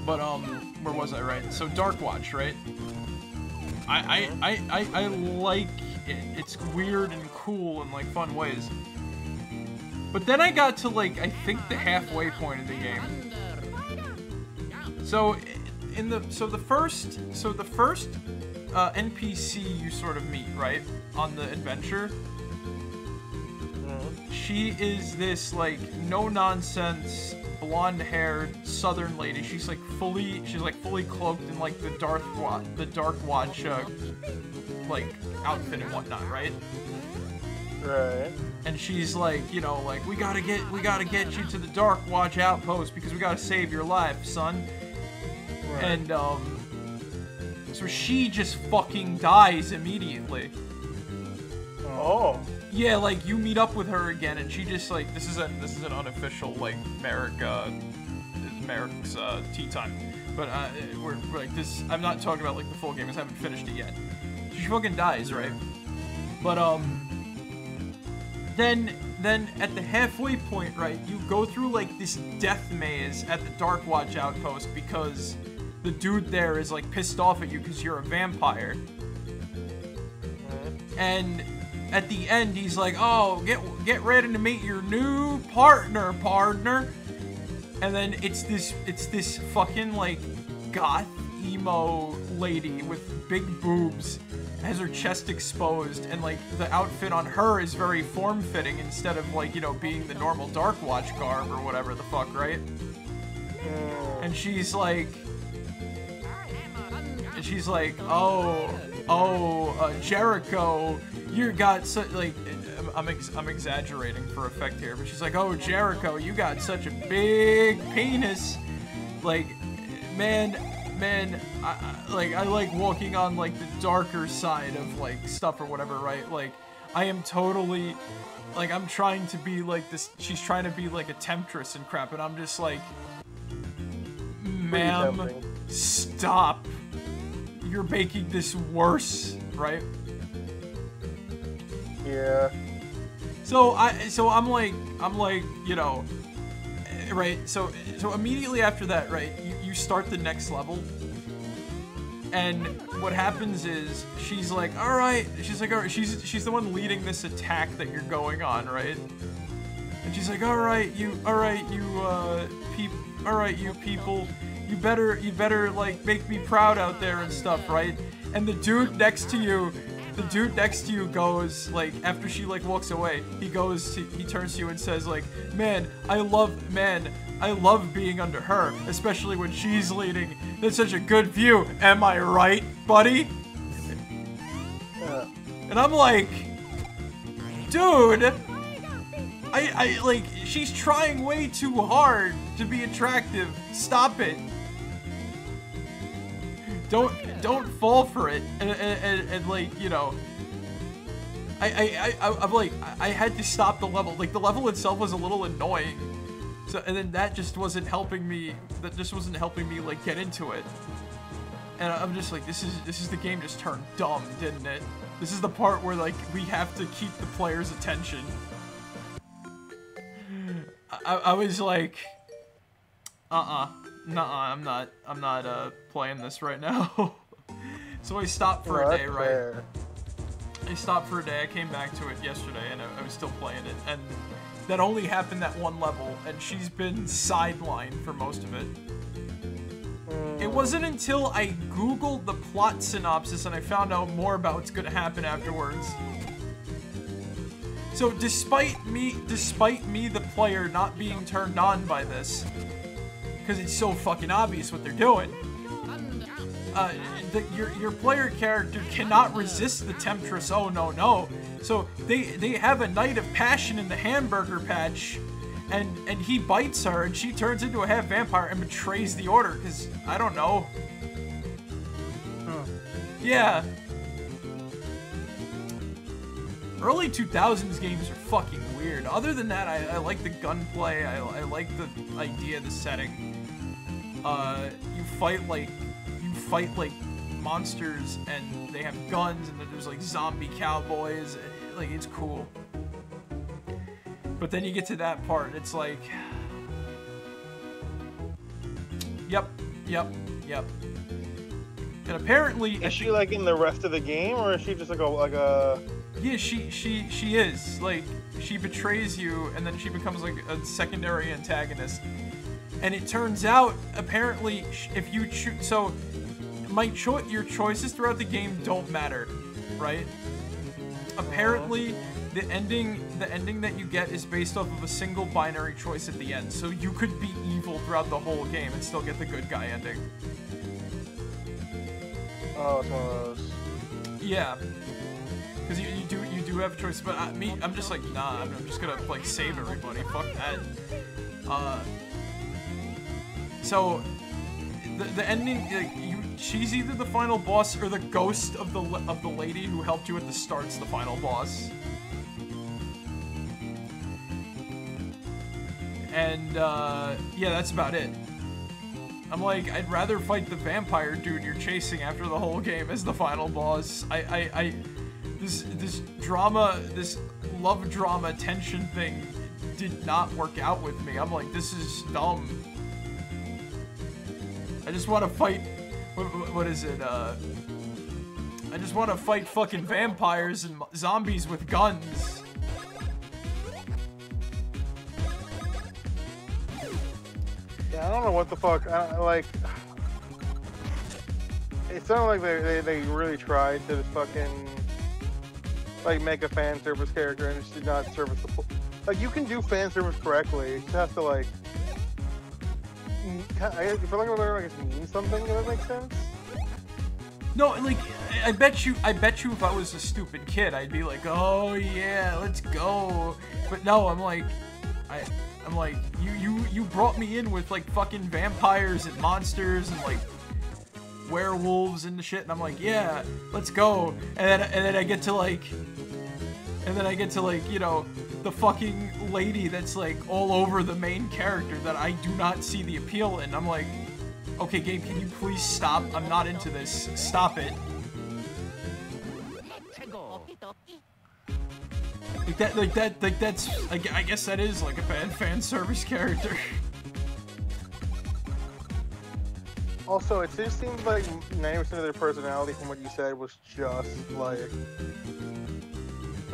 But um, where was I? Right. So Darkwatch, right? I I I I, I like it. It's weird and cool in like fun ways. But then I got to like I think the halfway point of the game. So in the so the first so the first uh, NPC you sort of meet right on the adventure. She is this like no nonsense blonde haired southern lady. She's like fully she's like fully cloaked in like the Darth Wa- the Darkwatch uh, like outfit and whatnot, right? Right. and she's like, you know, like we gotta get we gotta get you to the Dark Watch outpost because we gotta save your life, son. Right. And um, so she just fucking dies immediately. Oh. Yeah, like you meet up with her again, and she just like this is a this is an unofficial like Marek uh, Marek's uh, tea time, but uh, we're, we're like this. I'm not talking about like the full game, I haven't finished it yet. She fucking dies, right? But um then then at the halfway point, right, you go through like this death maze at the Darkwatch outpost because the dude there is like pissed off at you because you're a vampire. And at the end, he's like, "Oh, get get ready to meet your new partner, partner." And then it's this it's this fucking like goth emo lady with big boobs has her chest exposed and like the outfit on her is very form-fitting instead of like you know being the normal dark watch garb or whatever the fuck right and she's like and she's like oh oh uh, jericho you got such like I'm, ex- I'm exaggerating for effect here but she's like oh jericho you got such a big penis. Like man man I, I, like i like walking on like the darker side of like stuff or whatever right? Like i am totally like i'm trying to be like this she's trying to be like a temptress and crap and i'm just like ma'am stop. You're making this worse right Yeah. So I so I'm like I'm like you know eh, right so so immediately after that right you, you start the next level. And what happens is she's like all right she's like all right she's she's the one leading this attack that you're going on right? And she's like all right you all right you uh peop all right you people you better you better like make me proud out there and stuff right? And the dude next to you the dude next to you goes like after she like walks away he goes to he turns to you and says like man i love man i love being under her especially when she's leading. That's such a good view. Am i right buddy? And i'm like dude I, I like she's trying way too hard to be attractive. Stop it don't don't fall for it and, and, and, and, like you know I, I, I, I'm like, I had to stop the level. Like, the level itself was a little annoying. So, and then that just wasn't helping me, that just wasn't helping me, like, get into it. And I'm just like, this is, this is the game just turned dumb, didn't it? This is the part where, like, we have to keep the player's attention. I, I was like, uh-uh, nuh-uh, I'm not, I'm not, uh, playing this right now. so I stopped for a day, right? I stopped for a day. I came back to it yesterday, and I, I was still playing it. And that only happened at one level, and she's been sidelined for most of it. It wasn't until I googled the plot synopsis and I found out more about what's going to happen afterwards. So despite me, despite me, the player, not being turned on by this, because it's so fucking obvious what they're doing, uh, the, your your player character cannot resist the temptress. Oh no no! So they they have a night of passion in the hamburger patch, and and he bites her, and she turns into a half vampire and betrays the order. Cause I don't know. Huh. Yeah. Early 2000s games are fucking weird. Other than that, I, I like the gunplay. I, I like the idea, the setting. Uh, you fight like you fight like monsters, and they have guns, and then there's like zombie cowboys. Like it's cool. But then you get to that part, it's like, yep, yep, yep. And apparently, Is she like in the rest of the game, or is she just like a like a? Yeah, she she she is like she betrays you, and then she becomes like a secondary antagonist. And it turns out, apparently, if you choose, so my cho- your choices throughout the game don't matter, right? Apparently, the ending the ending that you get is based off of a single binary choice at the end. So you could be evil throughout the whole game and still get the good guy ending. Oh, it's one of those. Yeah. Because you, you do you do have a choice, but I, me, I'm just like, nah, I'm, I'm just gonna like save everybody. Fuck that. Uh. So, the, the ending, like, you, she's either the final boss or the ghost of the of the lady who helped you at the start's the final boss. And uh, yeah, that's about it. I'm like, I'd rather fight the vampire dude you're chasing after the whole game as the final boss. I, I, I, this, this drama, this love drama tension thing did not work out with me. I'm like, this is dumb. I just want to fight, what, what- is it, uh, I just want to fight fucking vampires and zombies with guns. Yeah, I don't know what the fuck. I like. It sounded like they, they, they really tried to fucking like make a fan service character and it did not service the like you can do fan service correctly. You just have to like. I for better word, I guess mean something. If that makes sense. No, like I bet you, I bet you, if I was a stupid kid, I'd be like, oh yeah, let's go. But no, I'm like, I, I'm like, you, you, you brought me in with like fucking vampires and monsters and like werewolves and the shit, and I'm like, yeah, let's go. And then, and then I get to like, and then I get to like, you know, the fucking lady that's like all over the main character that I do not see the appeal in. I'm like, okay, game, can you please stop? I'm not into this. Stop it. Like that, like that, like that's. I guess that is like a bad fan service character. Also, it just seems like 90% of their personality, from what you said, was just like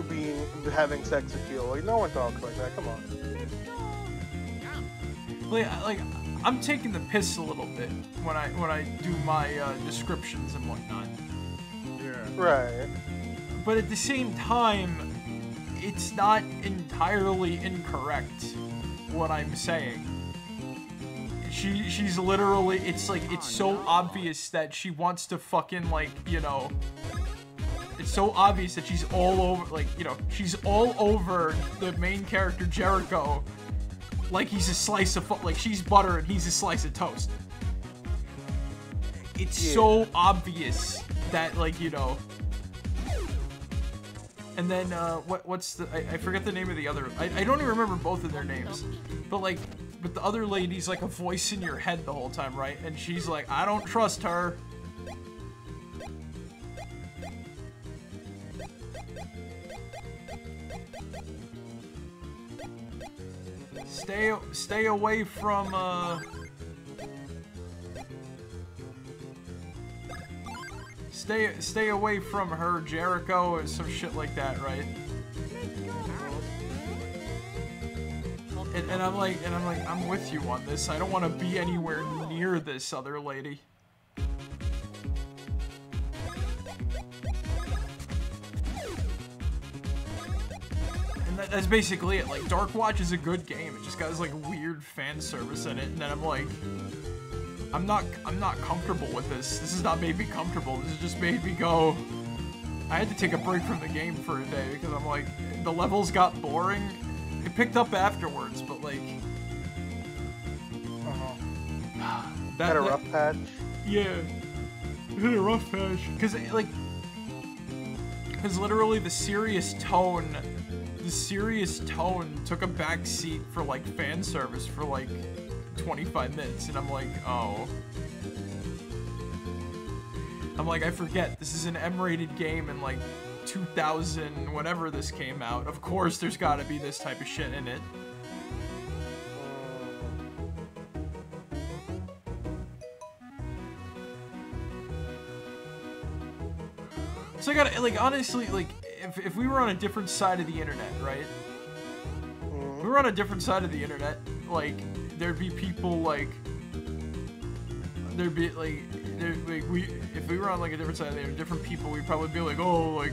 being having sex appeal. Like no one talks like that. Come on. like, I- like I'm taking the piss a little bit when I when I do my uh, descriptions and whatnot. Yeah. Right. but at the same time, it's not entirely incorrect what I'm saying. She she's literally it's like it's oh, so obvious that she wants to fucking like, you know, it's so obvious that she's all over like, you know, she's all over the main character Jericho like he's a slice of like she's butter and he's a slice of toast. It's Yeah. so obvious that like, you know, and then uh, what? What's the? I, I forget the name of the other. I, I don't even remember both of their names. But like, but the other lady's like a voice in your head the whole time, right? And she's like, I don't trust her. Stay stay away from uh. Stay stay away from her, Jericho, or some shit like that, right? And, and I'm like, and I'm like, I'm with you on this. I don't want to be anywhere near this other lady. That's basically it. Like, Darkwatch is a good game. It just got this, like weird fan service in it, and then I'm like, I'm not, I'm not comfortable with this. This has not made me comfortable. This has just made me go. I had to take a break from the game for a day because I'm like, the levels got boring. It picked up afterwards, but like, Uh-huh. that, Had a that- rough patch. yeah, it hit a rough patch. Cause it, like, cause literally the serious tone, the serious tone took a back seat for like fan service for like 25 minutes, and I'm like, oh. I'm like, I forget this is an M-rated game in like 2000, whenever this came out. Of course, there's got to be this type of shit in it. So I gotta, like, honestly, like, if, if we were on a different side of the internet, right? We were on a different side of the internet, like, there'd be people, like, there'd be, like, there, like, we, if we were on, like, a different side of the different people, we'd probably be like, oh, like,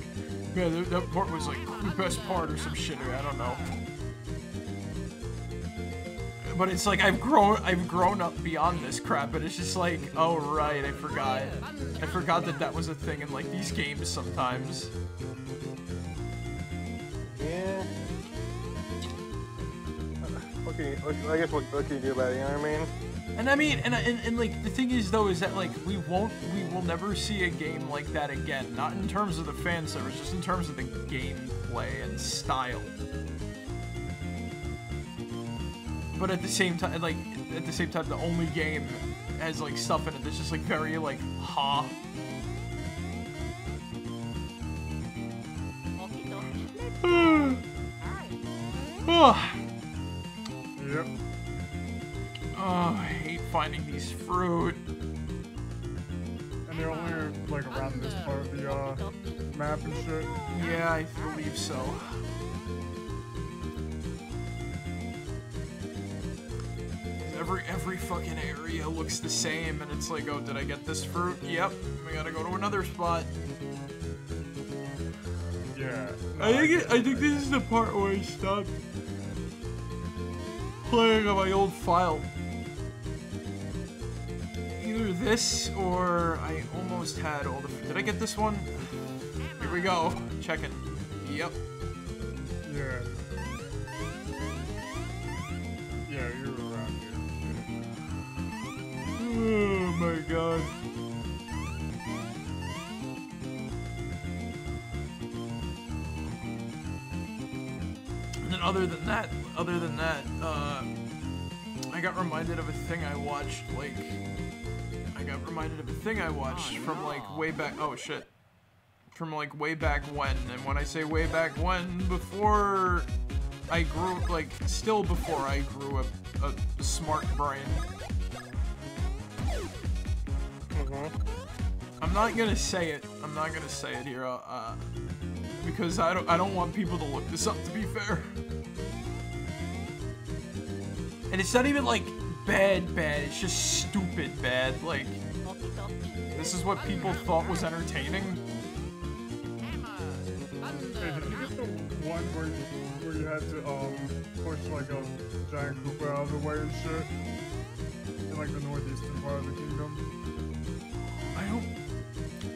man, that, that part was, like, the best part or some shit, or I don't know. But it's like I've grown I've grown up beyond this crap, but it's just like, oh right, I forgot. I forgot that that was a thing in like these games sometimes. Yeah. What can you, I guess what, what can you do about it? You know what I mean? And I mean, and, and and like the thing is though is that like we won't we will never see a game like that again. Not in terms of the fan service, just in terms of the gameplay and style. But at the same time, like at the same time, the only game has like stuff in it that's just like very like ha. Oh, Yep. oh, I hate finding these fruit. And they're only like around this part of the uh, map and shit. Yeah, I believe so. Every every fucking area looks the same, and it's like, oh, did I get this fruit? Yep, we gotta go to another spot. Yeah. no, I think get it, I think this is the part where I stopped playing on my old file. Either this or I almost had all the. Did I get this one? Here we go. Checking. Yep. Yeah. Yeah, you're around here. Oh my god. Other than that, other than that, uh, I got reminded of a thing I watched, like, I got reminded of a thing I watched from, like, way back, oh shit. From, like, way back when, and when I say way back when, before I grew, like, still before I grew a, a smart brain. Mhm. I'm not gonna say it. I'm not gonna say it here, uh, uh, because I don't. I don't want people to look this up. To be fair, and it's not even like bad, bad. It's just stupid bad. Like this is what people thought was entertaining. Hey, did you get the one where you, where you had to um push like a giant Koopa out of the way and shit? In like the northeastern part of the kingdom? I don't.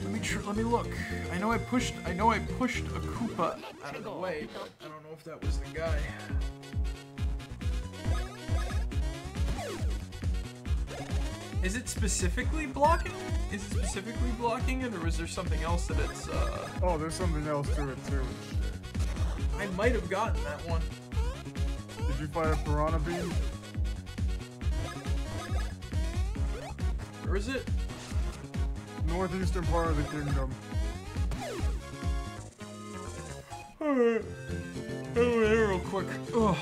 Let me tr- let me look. I know I pushed. I know I pushed a Koopa out of the way, but I don't know if that was the guy. Is it specifically blocking? Is it specifically blocking it, or is there something else that it's? uh... Oh, there's something else to it too. I might have gotten that one. Did you fire a piranha beam? Or is it? Northeastern part of the kingdom. Alright. Over there real quick. Ugh.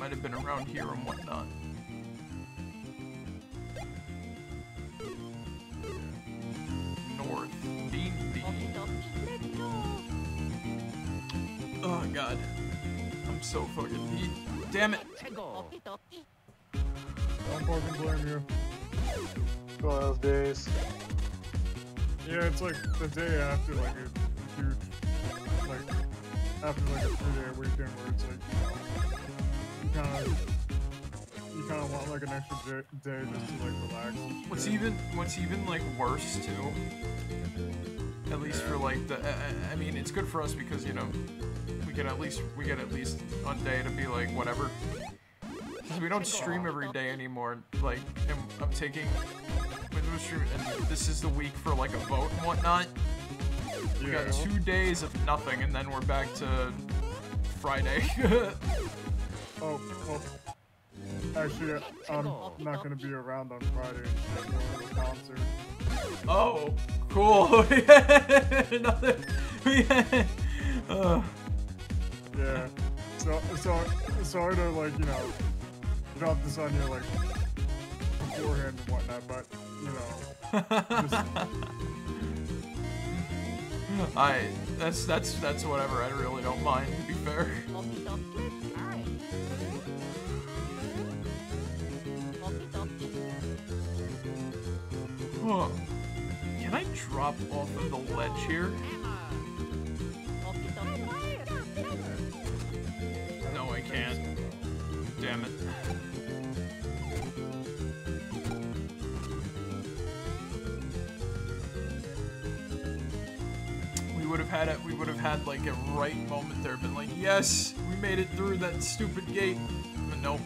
Might have been around here and whatnot. North. Bean Bean. Oh god. I'm so fucking beat. Damn it. Don't fucking blame you. One of those days. Yeah, it's like the day after like a, huge, like after like a three-day weekend where it's like you kind of you kind of want like an extra day, day just to like relax. What's even what's even like worse too? At least for like the, I, I mean, it's good for us because you know get at least we get at least a day to be like whatever. 'Cause we don't stream every day anymore. Like, I'm taking and this is the week for like a vote and whatnot. We got two days of nothing, and then we're back to Friday. Oh, well, actually, I'm not gonna be around on Friday and shit. I'm going to concert. oh, cool. Another. uh, Yeah. So, so, sorry to like you know drop this on you like beforehand and whatnot, but you know, just, I that's that's that's whatever. I really don't mind. To be fair. Huh. Can I drop off of the ledge here? Can't. Damn it. We would have had it. We would have had like a right moment there, been like, yes, we made it through that stupid gate. But nope.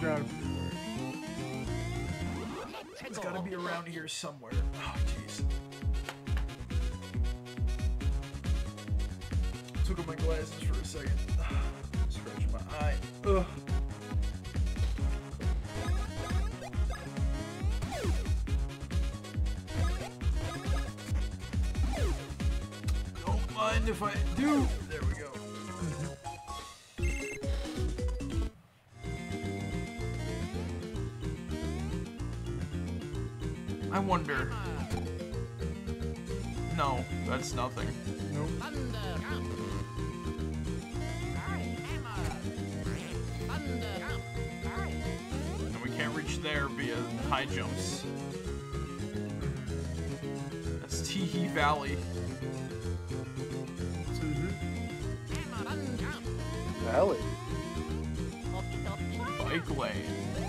be aware. Gotta be around here somewhere. Oh, jeez. Took off my glasses for a second. Scratch my eye. Ugh. Don't mind if I do. There we go. I wonder. No, that's nothing. Nope. And we can't reach there via high jumps. That's Teehee Valley. TV. Valley. Bike lane.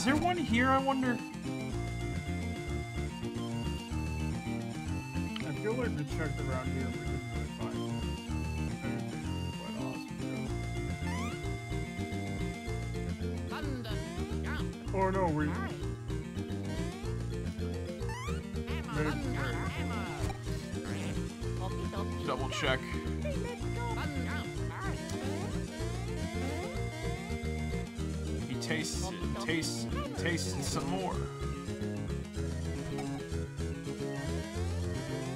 Is there one here, I wonder? I feel like we checked around here and we didn't really find anything quite awesome. Oh no, we. Double check. Tastes it, tastes it, tastes it some more.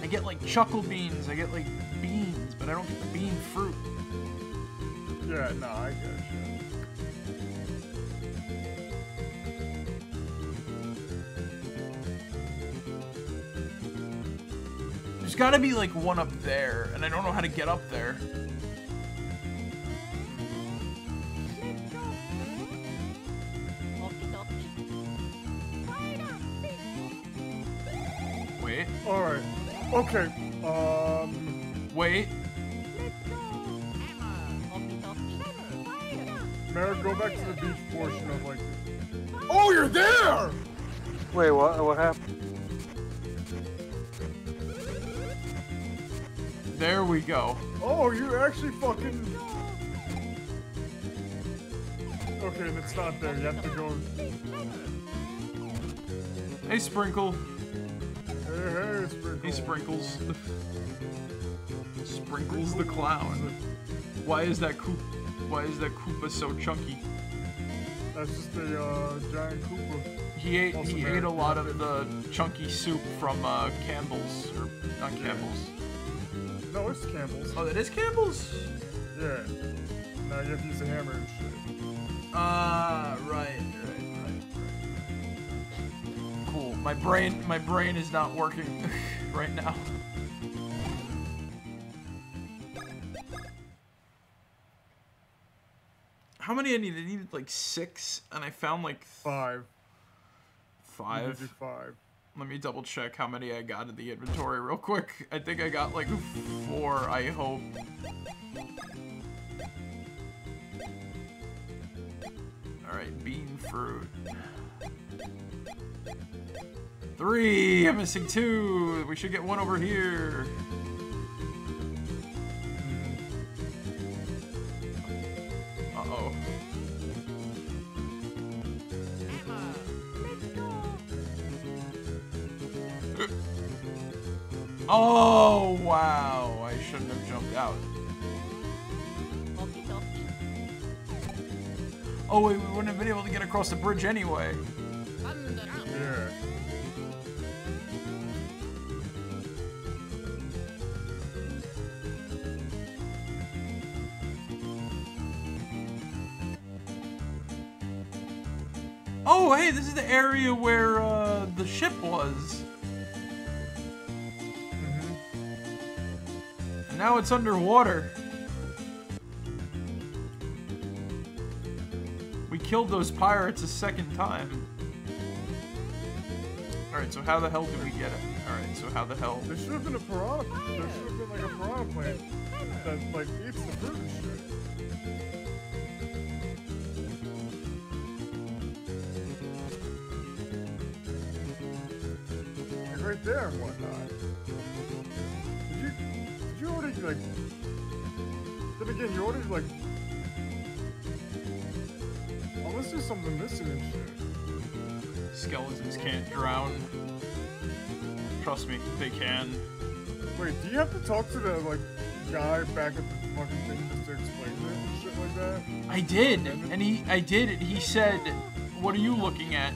I get like chuckle beans, I get like beans, but I don't get the bean fruit. Yeah, no, I get you. There's gotta be like one up there, and I don't know how to get up there. Okay. Um. wait. Marek, go back to the beach portion of like. Oh, you're there! Wait, what? What happened? There we go. Oh, you're actually fucking. Okay, and it's not there. You have to go. Hey, Sprinkle. Hey, hey, sprinkle. Hey, Sprinkles. Sprinkles the clown. Why is that Koop? Why is that Koopa so chunky? That's just a uh, giant Koopa. He ate Also he very ate a lot of the chunky soup from uh, Campbell's or not Campbell's. No, it's Campbell's. Oh, that is Campbell's. Yeah. Now you have to use a hammer and shit. Ah, right, right, right, right. Cool. My brain, my brain is not working right now. How many I needed? I needed like six, and I found like Five. You need to do five. Five. Let me double check how many I got in the inventory real quick. I think I got like four, I hope. Alright, bean fruit. Three! I'm missing two! We should get one over here. Uh-oh. Oh, wow. I shouldn't have jumped out. Oh, wait, we wouldn't have been able to get across the bridge anyway. Yeah. Oh, hey, this is the area where uh, the ship was. And now it's underwater. We killed those pirates a second time. Alright, so how the hell did we get it? Alright, so how the hell? There should have been a piranha. There should have been like a piranha plant that like eats the fruit and shit. Right there and whatnot. Did you, did you already, like, then again, you already, like, oh, unless there's something missing and shit. Skeletons can't drown. Trust me, they can. Wait, do you have to talk to the, like, guy back at the fucking thing just to explain it and shit like that? I did, and he, I did, and he said, "What are you looking at?"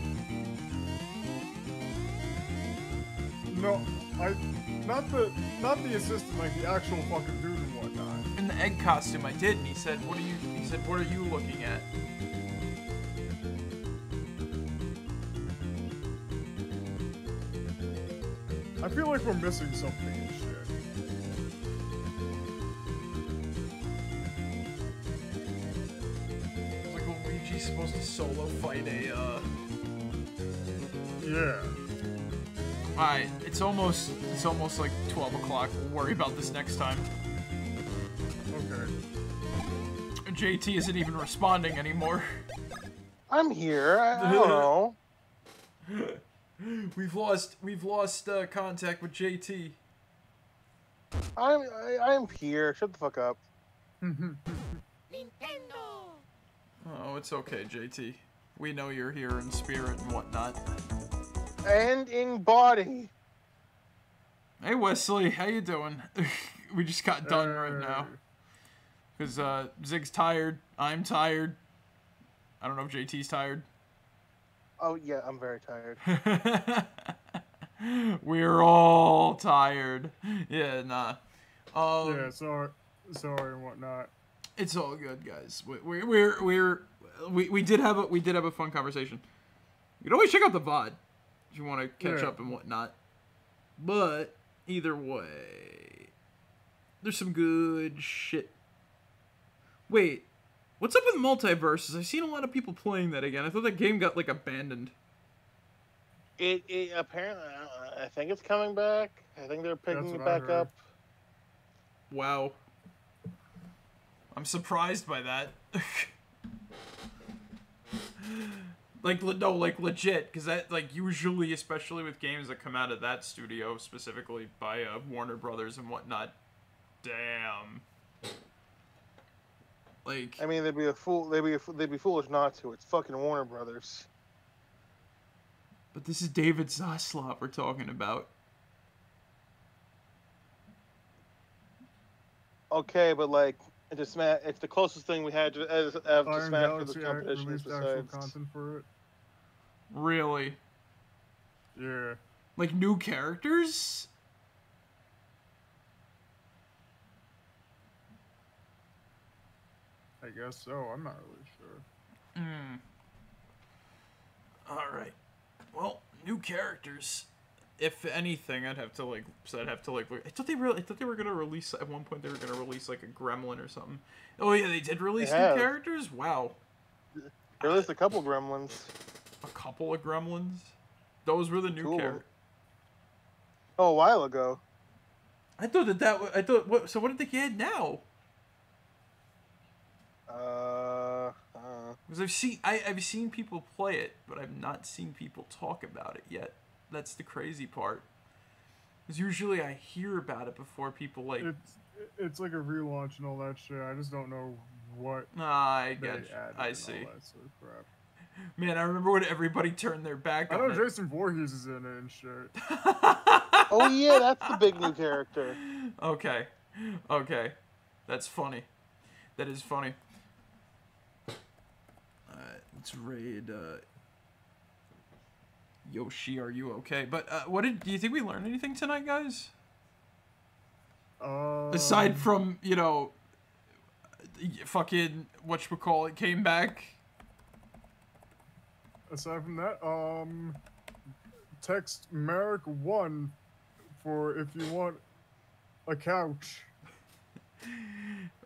No, I, not the, not the assistant, like the actual fucking dude and whatnot. In the egg costume, I did, and he said, "What are you?" He said, "What are you looking at?" I feel like we're missing something and shit. It's like Luigi's supposed to solo fight a. uh... Yeah. Alright, it's almost, it's almost like 12 o'clock. We'll worry about this next time. Okay. JT isn't even responding anymore. I'm here. I, I don't know. We've lost, we've lost uh, contact with JT. I'm I, I'm here. Shut the fuck up. Nintendo. Oh, it's okay, JT. We know you're here in spirit and whatnot. And in body. Hey Wesley, how you doing? we just got done right now. Cause uh, Zig's tired. I'm tired. I don't know if JT's tired. Oh yeah, I'm very tired. We're all tired. Yeah, nah. Um, Yeah, sorry, sorry and whatnot. It's all good, guys. We, we, we're we're we, we did have a we did have a fun conversation. You can always check out the VOD if you want to catch Yeah. up and whatnot. But either way, there's some good shit. Wait, what's up with MultiVersus? I've seen a lot of people playing that again. I thought that game got like abandoned. It, it apparently I think it's coming back. I think they're picking it back up. Wow. I'm surprised by that. like no, like legit, because that like usually, especially with games that come out of that studio, specifically by uh, Warner Brothers and whatnot. Damn. Like I mean, they'd be a fool. They'd be a, they'd be foolish not to. It's fucking Warner Brothers. But this is David Zaslav we're talking about. Okay, but like it's Smash. It's the closest thing we had to, as, as to Iron Smash for the competition. released actual Besides, content for it. Really? Yeah. Like new characters? I guess so. I'm not really sure. Hmm. All right. Well, new characters. If anything, I'd have to like. So I'd have to like. look- I thought they really. I thought they were gonna release at one point. They were gonna release like a Gremlin or something. Oh yeah, they did release new characters. Wow, they released a couple Gremlins. a couple of Gremlins. Those were the new Cool. characters. Oh, a while ago. I thought that that. I thought. What? So what did they get now? Uh, uh, Because I've seen. I, I've seen people play it, but I've not seen people talk about it yet. That's the crazy part. Because usually I hear about it before people like. It's it's like a relaunch and all that shit. I just don't know what Ah, I get. added. I and see. All that sort of crap. Man, I remember when everybody turned their back I on know it. Jason Voorhees is in it and shit. oh yeah, that's the big new character. Okay, okay, that's funny. That is funny. Alright, let's raid. Uh, Yoshi, are you okay? But uh, what did do you think we learned anything tonight, guys? Uh, Aside from you know, fucking what call it came back. aside from that, um, text Marek one for if you want a couch.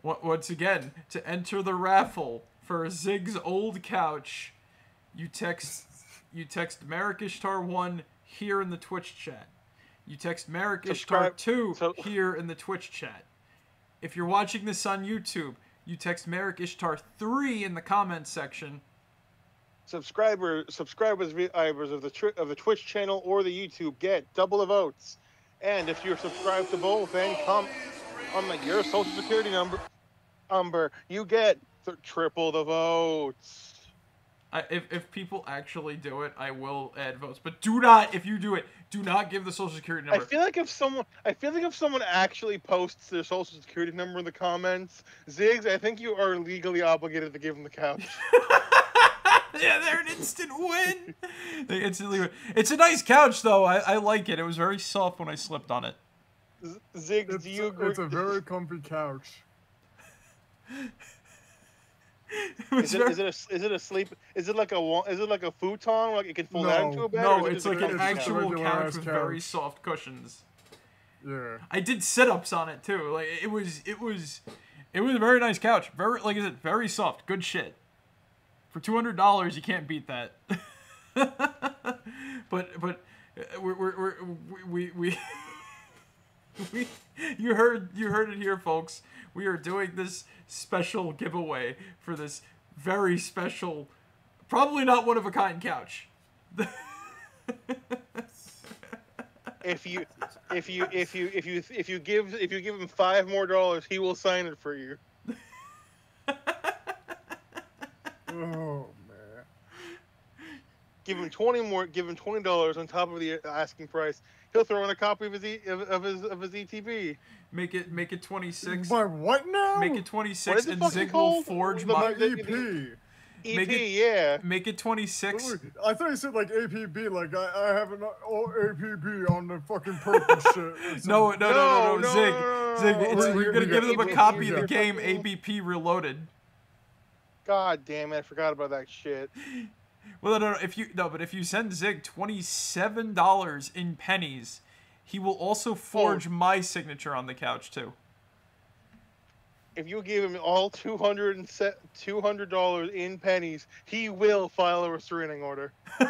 Once again, to enter the raffle for Zig's old couch, you text you text Marek Ishtar one here in the Twitch chat. You text Marek Ishtar 2 so- here in the Twitch chat. If you're watching this on YouTube, you text Marek Ishtar three in the comments section. subscriber subscribers of the of the Twitch channel or the YouTube get double the votes. And if you're subscribed to both and come on the, your social security number number, you get th- triple the votes. I, if, if people actually do it, I will add votes. But do not, if you do it, do not give the social security number. I number. feel like if someone, I feel like if someone actually posts their social security number in the comments, Ziggs, I think you are legally obligated to give them the couch. yeah, they're an instant win. they instantly win. It's a nice couch, though. I, I like it. It was very soft when I slept on it. Z- Ziggs, do you agree? it's a very comfy couch. It was Is it, very- is it a is it a sleep? Is it like a wa- is it like a futon like it can fold out No. into a bed? no, or it it's like an it's comfy a actual couch ass with very soft cushions. Yeah. I did sit-ups on it too. Like it was, it was, it was a very nice couch. Very, like I said, very soft. Good shit. For two hundred dollars, you can't beat that. but, but, uh, we're, we're, we're we, we, we, you heard, you heard it here, folks. We are doing this special giveaway for this very special, probably not one of a kind couch. If you if you if you if you if you give if you give him five more dollars, he will sign it for you. Oh man. Give him twenty more. Give him twenty dollars on top of the asking price. He'll throw in a copy of his e, of, of his of his ETV. Make it, make it twenty six. My what now? Make it 26 and Zig will forge The my my the- EP. EP, Make it- yeah. make it 26 Ooh, I thought you said like APB, like I, I have an uh, oh, APB on the fucking purple shit. no no no no no, No, Zig no, Zig no, it's, no, you're gonna give them a copy of the game no. APB Reloaded God damn it! I forgot about that shit. well no no if you no but if you send Zig $27 in pennies he will also forge my signature on the couch too If you give him all two hundred and two hundred dollars in pennies, he will file a restraining order.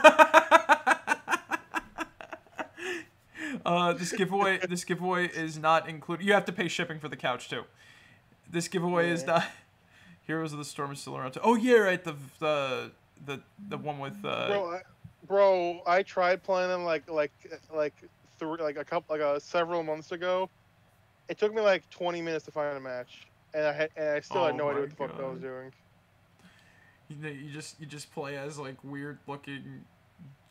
uh this giveaway this giveaway is not included you have to pay shipping for the couch too this giveaway is not Heroes of the Storm is still around too. oh yeah right the the the the one with uh bro, I, bro, I tried playing them like like like three like a couple like uh, several months ago. It took me like twenty minutes to find a match, and I had, and I still had Oh no idea what the fuck I was doing. You know, you just you just play as like weird looking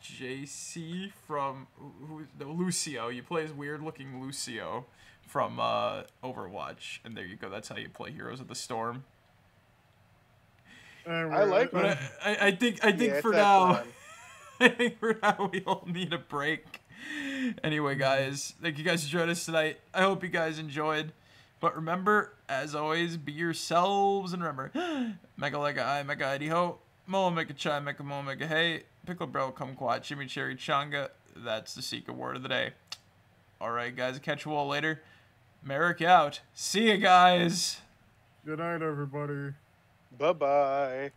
JC from who no, Lucio. You play as weird looking Lucio from uh, Overwatch, and there you go. That's how you play Heroes of the Storm. Anyway, I like But I, I, I think I think Yeah, for now. I think for now we all need a break. Anyway, guys, thank you guys for joining us tonight. I hope you guys enjoyed. But remember, as always, be yourselves and remember, mega lega I, mega ID ho, mola mega chai, mega mo mega hey, pickle bro come quad, chimichurri changa. That's the secret word of the day. Alright, guys, catch you all later. Marek out. See you guys. Good night, everybody. Bye bye.